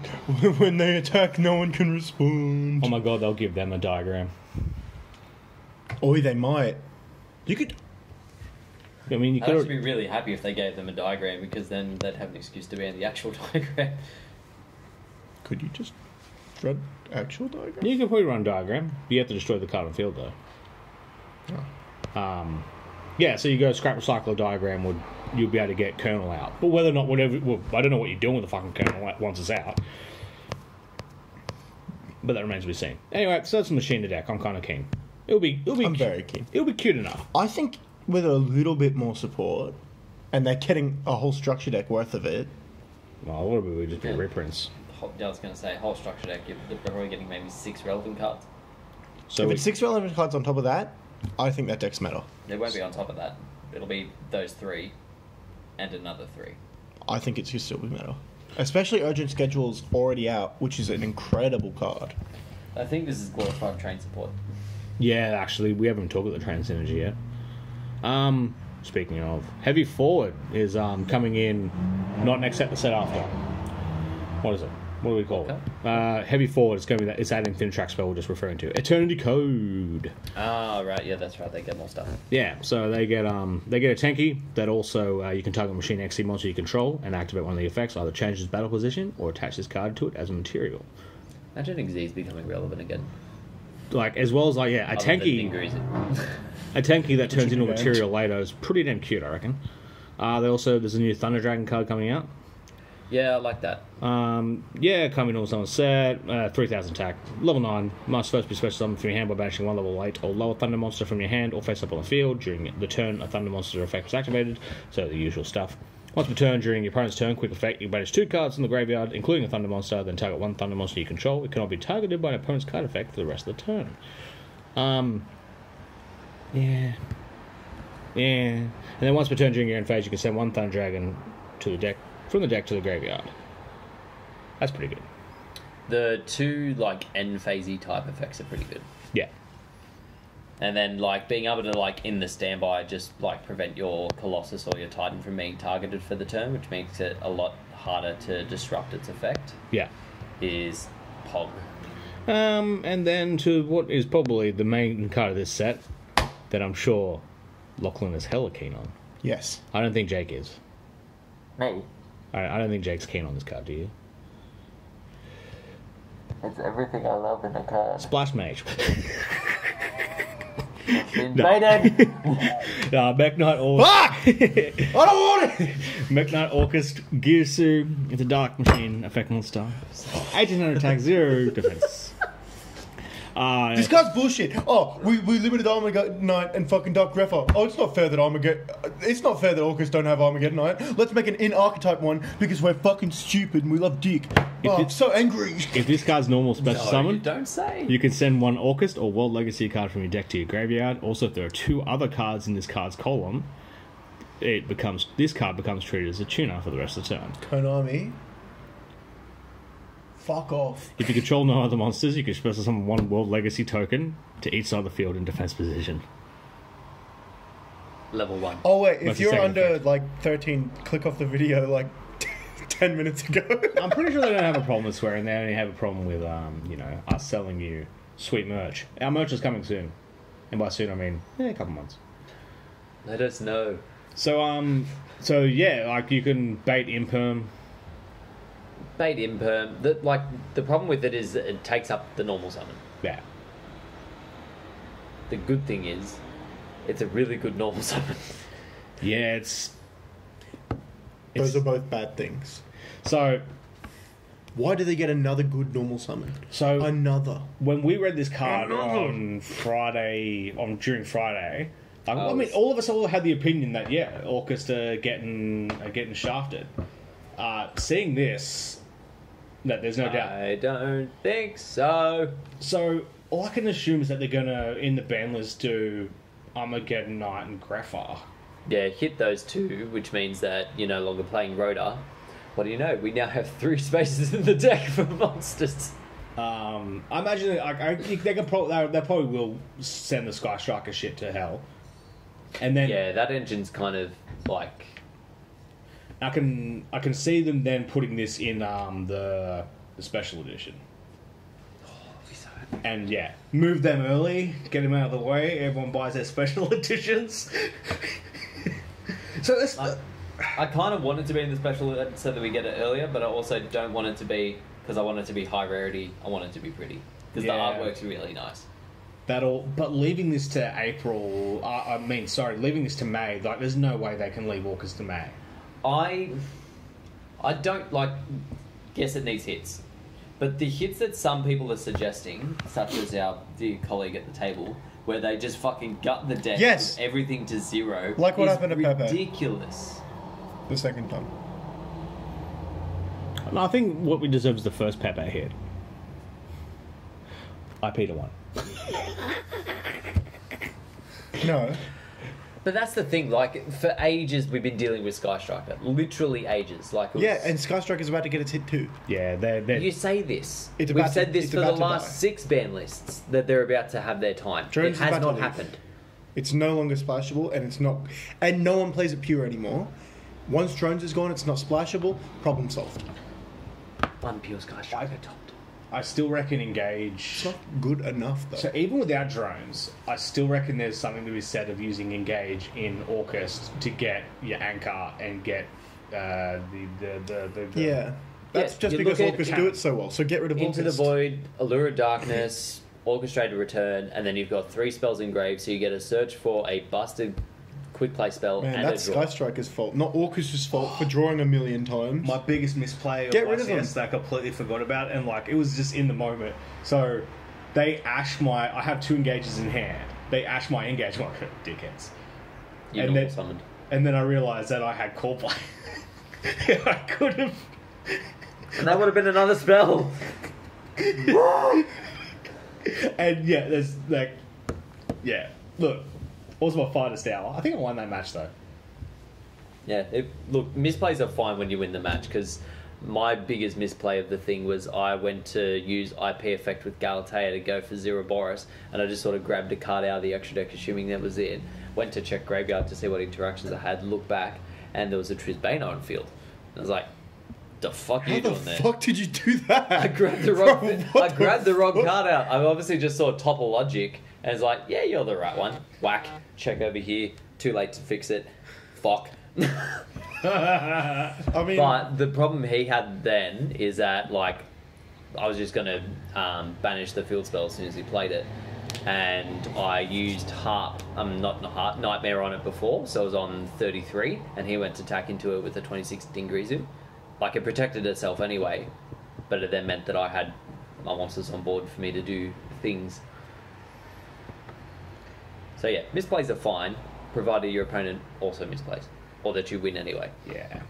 Speaker 3: they, when they attack, no one can respond.
Speaker 1: oh my god, they'll give them a diagram.
Speaker 3: Or they might. You could.
Speaker 1: I mean, you
Speaker 5: I'd
Speaker 1: could.
Speaker 5: actually be really happy if they gave them a diagram because then they'd have an excuse to be in the actual diagram.
Speaker 3: Could you just run actual diagram?
Speaker 1: You can probably run a diagram. You have to destroy the card on field though.
Speaker 3: Oh.
Speaker 1: Um, Yeah, so you go scrap recycle diagram would you'll be able to get kernel out. But whether or not whatever well, I don't know what you're doing with the fucking kernel once it's out. But that remains to be seen. Anyway, so that's a machine to deck. I'm kind of keen. It'll be it'll be
Speaker 3: I'm
Speaker 1: cu-
Speaker 3: very keen.
Speaker 1: It'll be cute enough.
Speaker 3: I think with a little bit more support, and they're getting a whole structure deck worth of it.
Speaker 1: Well, what would we just be
Speaker 5: Yeah.
Speaker 1: reprints?
Speaker 5: Whole- I was going to say, whole structure deck, you're they're probably getting maybe six relevant cards.
Speaker 1: So
Speaker 3: if
Speaker 1: we,
Speaker 3: it's six relevant cards on top of that, I think that deck's metal.
Speaker 5: It won't be on top of that. It'll be those three and another three.
Speaker 3: I think it's still be meta. Especially Urgent Schedule's already out, which is an incredible card.
Speaker 5: I think this is glorified train support.
Speaker 1: yeah, actually, we haven't talked about the train synergy yet. Um, speaking of, heavy forward is um coming in, not next set, the set after. What is it? What do we call it? Uh, heavy forward It's going to be that. It's that thin track spell we're just referring to. Eternity Code.
Speaker 5: Ah, right, yeah, that's right. They get more stuff.
Speaker 1: Yeah, so they get um they get a tanky that also uh, you can target machine Xyz monster you control and activate one of the effects. Either change its battle position or attach this card to it as a material.
Speaker 5: Imagine Xyz becoming relevant again.
Speaker 1: Like as well as like yeah, a
Speaker 5: Other
Speaker 1: tanky a tanky that turns into a material later is pretty damn cute, I reckon. Uh, they also there's a new Thunder Dragon card coming out.
Speaker 5: Yeah, I like that.
Speaker 1: Um, yeah, coming on someone's set, uh, 3000 attack, level 9, must first be special summoned from your hand by banishing one level 8 or lower thunder monster from your hand or face up on the field. During the turn, a thunder monster effect is activated, so the usual stuff. Once per turn, during your opponent's turn, quick effect, you banish two cards from the graveyard, including a thunder monster, then target one thunder monster you control. It cannot be targeted by an opponent's card effect for the rest of the turn. Um, yeah. Yeah. And then once per turn during your end phase, you can send one thunder dragon to the deck, from the deck to the graveyard. That's pretty good.
Speaker 5: The two, like, end phasey type effects are pretty good.
Speaker 1: Yeah.
Speaker 5: And then, like, being able to, like, in the standby, just, like, prevent your Colossus or your Titan from being targeted for the turn, which makes it a lot harder to disrupt its effect,
Speaker 1: Yeah.
Speaker 5: is Pog.
Speaker 1: Um, and then to what is probably the main card of this set that I'm sure Lachlan is hella keen on.
Speaker 3: Yes.
Speaker 1: I don't think Jake is.
Speaker 5: Me?
Speaker 1: I, I don't think Jake's keen on this card, do you?
Speaker 5: It's everything I love in a card.
Speaker 1: Splash Mage.
Speaker 5: Invaded!
Speaker 1: uh, Mekk-Knight Or-
Speaker 3: Fuck! I don't want it!
Speaker 1: Mekk-Knight Orcust Girsu. It's a dark machine effect monster. 1800 attack, 0 defense. Uh,
Speaker 3: This guy's bullshit. Oh, we, we limited Armageddon Knight and fucking Dark Grepher. Oh, it's not fair that Armageddon. It's not fair that Orcust don't have Armageddon Knight. Let's make an in archetype one because we're fucking stupid and we love dick. Oh, I'm so angry.
Speaker 1: if this card's normal special
Speaker 5: no,
Speaker 1: summon,
Speaker 5: you don't say.
Speaker 1: You can send one Orcust or World Legacy card from your deck to your graveyard. Also, if there are two other cards in this card's column, it becomes this card becomes treated as a tuner for the rest of the turn.
Speaker 3: Konami. Fuck off.
Speaker 1: If you control no other monsters, you can special summon one World Legacy token to each side of the field in defense position.
Speaker 5: Level 1.
Speaker 3: Oh wait,
Speaker 1: That's
Speaker 3: if
Speaker 1: the
Speaker 3: you're
Speaker 1: second
Speaker 3: under
Speaker 1: effect.
Speaker 3: like 13, click off the video like 10 minutes ago.
Speaker 1: I'm pretty sure they don't have a problem with swearing. They only have a problem with, um, you know, us selling you sweet merch. Our merch is coming soon, and by soon I mean eh, a couple months.
Speaker 5: Let us know.
Speaker 1: So, um, so yeah, like you can bait imperm.
Speaker 5: Bait Imperm. The, like, the problem with it is that it takes up the normal summon.
Speaker 1: Yeah,
Speaker 5: The good thing is, it's a really good normal summon.
Speaker 1: yeah, it's.
Speaker 3: Those are both bad things.
Speaker 1: so
Speaker 3: Why do they get another good normal summon?
Speaker 1: so
Speaker 3: Another.
Speaker 1: when we read this card on Friday, on during Friday, like, I mean,
Speaker 5: Oh.
Speaker 1: all of us all had the opinion that yeah, Orcust are getting are getting shafted. Uh, seeing this, that there's no doubt.
Speaker 5: I don't think so.
Speaker 1: So all I can assume is that they're gonna in the banlist do Armageddon Knight and Grepher.
Speaker 5: Yeah, hit those two, which means that you're no longer playing Rhoda. What do you know? We now have three spaces in the deck for monsters.
Speaker 1: Um, I imagine like, I think they can probably they, they probably will send the Sky Striker shit to hell, and then
Speaker 5: Yeah, that engine's kind of like
Speaker 1: I can I can see them then putting this in um, the the special edition. And yeah, move them early, get them out of the way. Everyone buys their special editions. so it's
Speaker 5: I, I kind of want it to be in the special ed so that we get it earlier, but I also don't want it to be because I want it to be high rarity. I want it to be pretty because
Speaker 1: Yeah.
Speaker 5: the artwork's really nice.
Speaker 6: That'll, but leaving this to April, uh, I mean, sorry, leaving this to May, like, there's no way they can leave Orcust to May.
Speaker 5: I I don't like guess it needs hits. But the hits that some people are suggesting, such as our dear colleague at the table, where they just fucking gut the deck
Speaker 3: Yes.
Speaker 5: with everything to zero,
Speaker 3: Like what
Speaker 5: is
Speaker 3: happened to Pepe.
Speaker 5: ridiculous.
Speaker 3: The second time.
Speaker 6: No, I think what we deserve is the first Pepe hit. IP to one.
Speaker 3: No.
Speaker 5: But that's the thing, like for ages we've been dealing with Sky Striker. Literally ages. Like was-
Speaker 3: Yeah, and Sky Striker's about to get its hit too.
Speaker 6: Yeah, they're, they're
Speaker 5: You say this.
Speaker 3: It's
Speaker 5: We've
Speaker 3: about to-
Speaker 5: said this
Speaker 3: it's
Speaker 5: for the last
Speaker 3: die.
Speaker 5: six ban lists that they're about to have their time.
Speaker 3: Jones
Speaker 5: it
Speaker 3: is
Speaker 5: has not happened.
Speaker 3: It's no longer splashable, and it's not, and no one plays it pure anymore. Once drones is gone, it's not splashable. Problem solved.
Speaker 5: One pure Sky Striker topped.
Speaker 6: I still reckon engage.
Speaker 3: It's
Speaker 6: engage.
Speaker 3: not good enough though.
Speaker 6: So even without drones, I still reckon there's something to be said of using engage in Orcust to get your anchor and get uh, the, the, the, the, the
Speaker 3: yeah, that's
Speaker 5: Yeah,
Speaker 3: just
Speaker 5: you
Speaker 3: because
Speaker 5: look at-
Speaker 3: Orcust do it so well. So get rid of
Speaker 5: Into the
Speaker 3: Orcus.
Speaker 5: Void, Allure of Darkness, Orcustrated Return, and then you've got three spells engraved, so you get a search for a busted quick play spell
Speaker 3: Man,
Speaker 5: and
Speaker 3: that's
Speaker 5: a draw.
Speaker 3: Sky Striker's fault, not Orcust's fault for drawing a million times.
Speaker 1: My biggest misplay of
Speaker 3: Get rid of
Speaker 1: YCS that I completely forgot about, and like it was just in the moment. So they ash my. I have two engages in hand. They ash my engage. I'm dickheads.
Speaker 5: You
Speaker 1: and then-
Speaker 5: summoned.
Speaker 1: And then I realised that I had call play. I could have.
Speaker 5: And that would have been another spell.
Speaker 1: And yeah, there's like, yeah. Look, what was my finest hour? I think I won that match though.
Speaker 5: Yeah, it, look, misplays are fine when you win the match because my biggest misplay of the thing was I went to use IP effect with Galatea to go for Zeroboros, and I just sort of grabbed a card out of the extra deck, assuming that was it. Went to check graveyard to see what interactions I had, look back, and there was a Trisbaena on field. And I was like, "The fuck are
Speaker 3: How
Speaker 5: you
Speaker 3: the
Speaker 5: doing there?"
Speaker 3: fuck did you do that?
Speaker 5: I grabbed the wrong.
Speaker 3: Bro,
Speaker 5: I grabbed the wrong card out. I obviously just saw Topologic and it's like, yeah, you're the right one. Whack. Check over here. Too late to fix it. Fuck.
Speaker 3: I mean,
Speaker 5: But the problem he had then is that like I was just gonna um, banish the field spell as soon as he played it, and I used harp. Um, not harp, nightmare on it before, so it was on thirty three, and he went to tack into it with a twenty six Dingirsu. Like it protected itself anyway, but it then meant that I had my monsters on board for me to do things. So yeah, misplays are fine, provided your opponent also misplays, or that you win anyway.
Speaker 1: Yeah.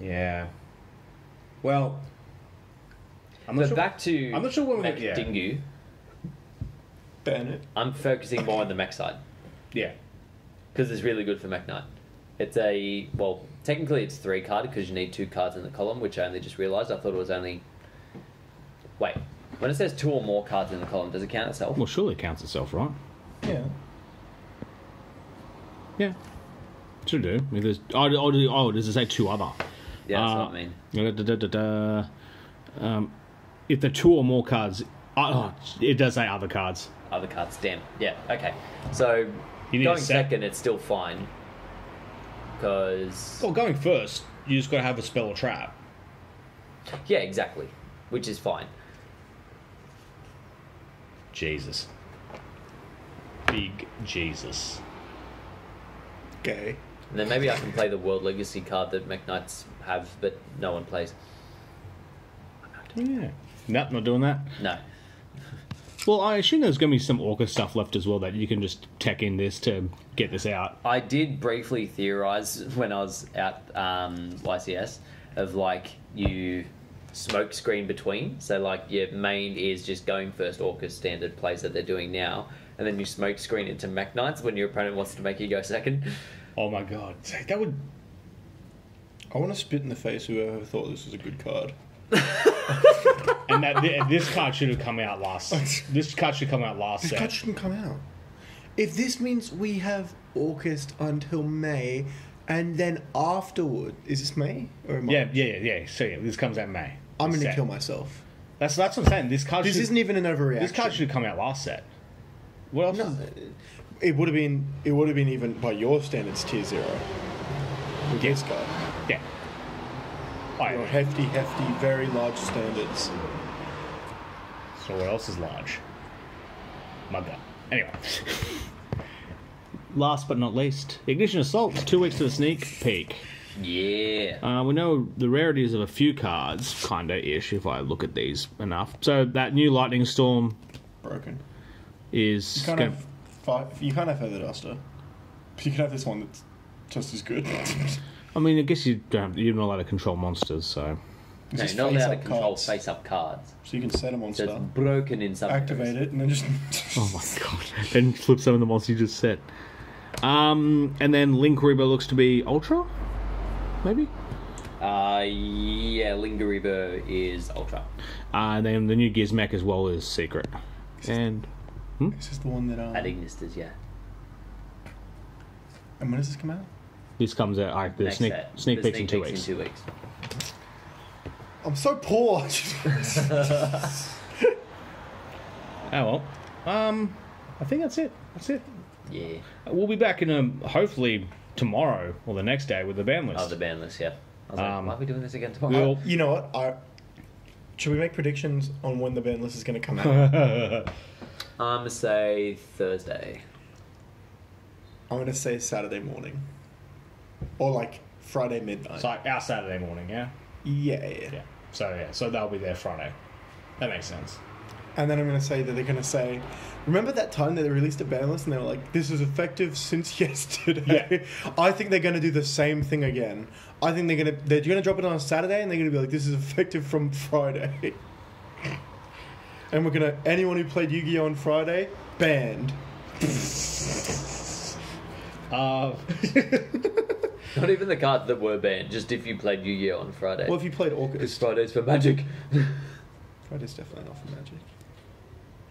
Speaker 1: Yeah. Well, I'm not
Speaker 5: But
Speaker 1: sure.
Speaker 5: back to
Speaker 1: I'm not sure when we
Speaker 5: Mech
Speaker 1: get- yeah.
Speaker 5: Dingu.
Speaker 3: ban it.
Speaker 5: I'm focusing more on the mech side
Speaker 1: yeah.
Speaker 5: because it's really good for Mekk-Knight. It's a well, technically it's three card because you need two cards in the column, which I only just realised. I thought it was only. Wait, when it says two or more cards in the column, does it count itself?
Speaker 6: Well, surely it counts itself, right?
Speaker 3: Yeah.
Speaker 6: Yeah. Should do. If there's, oh, oh, oh, does it say two other?
Speaker 5: Yeah, that's
Speaker 6: Uh,
Speaker 5: what I mean.
Speaker 6: Da, da, da, da, da. Um, if there are two or more cards, oh, it does say other cards.
Speaker 5: Other cards, damn. Yeah, okay. So
Speaker 1: You need
Speaker 5: going second, it's still fine because
Speaker 1: Well, going first, you just got to have a spell or trap.
Speaker 5: yeah, exactly, which is fine.
Speaker 1: Jesus. Big Jesus.
Speaker 3: Okay.
Speaker 5: And then maybe I can play the World Legacy card that Mekk-Knights have, but no one plays.
Speaker 6: Yeah. Nope, not doing that.
Speaker 5: No.
Speaker 6: Well, I assume there's going to be some Orca stuff left as well that you can just tech in this to get this out.
Speaker 5: I did briefly theorize when I was at um, YCS of like you smoke screen between. So like your main is just going first Orca standard plays that they're doing now, and then you smoke screen into Mekk-Knights when your opponent wants to make you go second.
Speaker 1: Oh my god. That would.
Speaker 3: I want to spit in the face of whoever thought this was a good card.
Speaker 1: And that th- this card should have come out last. This card should come out last
Speaker 3: This
Speaker 1: set.
Speaker 3: card shouldn't come out. If this means we have August until May, and then afterward, is this May or March?
Speaker 1: Yeah, yeah, yeah, yeah. So yeah, this comes out May.
Speaker 3: I'm gonna
Speaker 1: set.
Speaker 3: kill myself.
Speaker 1: That's that's what I'm saying. This card.
Speaker 3: This
Speaker 1: should,
Speaker 3: isn't even an overreaction.
Speaker 1: This card should have come out last set. What else?
Speaker 3: No,
Speaker 1: is-
Speaker 3: it would have been. It would have been even by your standards tier zero. With this card,
Speaker 1: yeah. Oh,
Speaker 3: your
Speaker 1: yeah.
Speaker 3: hefty, hefty, very large standards.
Speaker 1: So what else is large? Mugger. gut. Anyway. Last but not least, Ignition Assault, two weeks to the sneak peek.
Speaker 5: Yeah.
Speaker 1: Uh, we know the rarities of a few cards, kinda ish, if I look at these enough. So that new Lightning Storm
Speaker 3: Broken.
Speaker 1: Is.
Speaker 3: You can't
Speaker 1: gonna-
Speaker 3: have five, you can't have Feather Duster. But you can have this one that's just as good.
Speaker 1: I mean, I guess you don't. You're not allowed to control monsters, so.
Speaker 5: No, you're not allowed to control face up cards.
Speaker 3: So you can set a
Speaker 5: So
Speaker 3: monster,
Speaker 5: it's broken in some
Speaker 3: activate it, and then just.
Speaker 1: Oh my god! then flip some of the monsters you just set. Um, and then Linguriboh looks to be Ultra, maybe.
Speaker 5: Uh, yeah, Linguriboh is Ultra.
Speaker 1: Uh, and then the new Gizmek as well is Secret. And
Speaker 3: This is the one that. Um,
Speaker 5: At Ignisters, yeah.
Speaker 3: and when does this come out?
Speaker 1: this comes out like the
Speaker 5: Next
Speaker 1: sneak
Speaker 5: set.
Speaker 1: sneak
Speaker 5: The
Speaker 1: peeks in two weeks.
Speaker 5: In two weeks.
Speaker 3: I'm so poor.
Speaker 1: Oh well. Um, I think that's it. That's it.
Speaker 5: Yeah.
Speaker 1: We'll be back in um, hopefully tomorrow or the next day with the band list.
Speaker 5: Oh, the band list, yeah. I was
Speaker 1: Um,
Speaker 5: like, why are we doing this again tomorrow?
Speaker 1: We'll-
Speaker 3: you know what? I should we make predictions on when the band list is going to come out?
Speaker 5: I'm gonna say Thursday.
Speaker 3: I'm going to say Saturday morning, or like Friday midnight.
Speaker 1: So like our Saturday morning, yeah.
Speaker 3: yeah, yeah.
Speaker 1: Yeah. So yeah, so they'll be there Friday. That makes sense.
Speaker 3: And then I'm going to say that they're going to say, remember that time that they released a ban list and they were like, this is effective since yesterday. I think they're going to do the same thing again. I think they're going to they're going to drop it on a Saturday and they're going to be like, this is effective from Friday. And we're going to anyone who played Yu-Gi-Oh on Friday banned.
Speaker 1: Uh,
Speaker 5: Not even the cards that were banned, just if you played Yu-Gi-Oh on Friday.
Speaker 3: Well, if you played
Speaker 5: Because
Speaker 3: Orcust,
Speaker 5: Friday's for Magic.
Speaker 3: Friday's definitely not for Magic.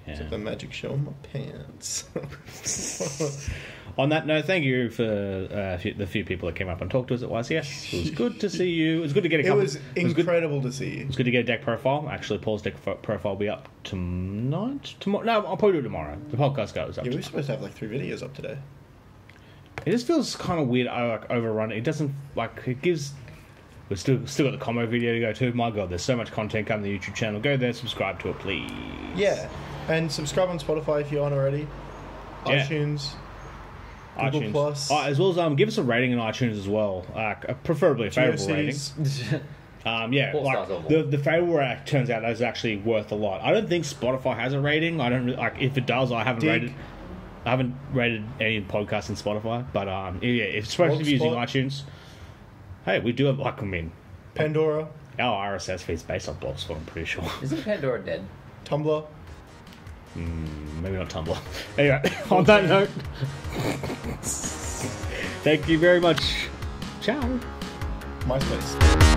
Speaker 1: Yeah.
Speaker 3: The Magic show in my pants.
Speaker 1: On that note, thank you for uh, few- the few people that came up and talked to us at YCS. It was good to see you. It was good to get a
Speaker 3: it
Speaker 1: couple.
Speaker 3: was
Speaker 1: it was good.
Speaker 3: incredible to see you.
Speaker 1: It was good to get a deck profile. Actually, Paul's deck profile will be up tonight. Tomorrow? No, I'll probably do it tomorrow. The podcast goes up.
Speaker 3: Yeah, we were supposed to have like three videos up today.
Speaker 1: It just feels kind of weird. I like overrun. it. It doesn't like it gives. We've still still got the combo video to go to. My God, there's so much content coming to the YouTube channel. Go there, subscribe to it, please.
Speaker 3: Yeah, and subscribe on Spotify if you aren't already.
Speaker 1: Yeah.
Speaker 3: iTunes. Google
Speaker 1: iTunes.
Speaker 3: Plus.
Speaker 1: Oh, as well as um, give us a rating in iTunes as well. Like, uh, preferably a favorable rating. Um, yeah,
Speaker 5: Four
Speaker 1: like
Speaker 5: stars or more.
Speaker 1: the the favorable rating turns out is actually worth a lot. I don't think Spotify has a rating. I don't really, like if it does. I haven't
Speaker 3: Dig.
Speaker 1: rated. I haven't rated any podcasts in Spotify, but um, yeah, if especially if you're using iTunes. Hey, we do have like I mean,
Speaker 3: Pandora,
Speaker 1: our RSS feed is based on Blogspot. I'm pretty sure.
Speaker 5: Isn't Pandora dead?
Speaker 3: Tumblr.
Speaker 1: Mm, maybe not Tumblr. Anyway, on that note, thank you very much. Ciao.
Speaker 3: MySpace.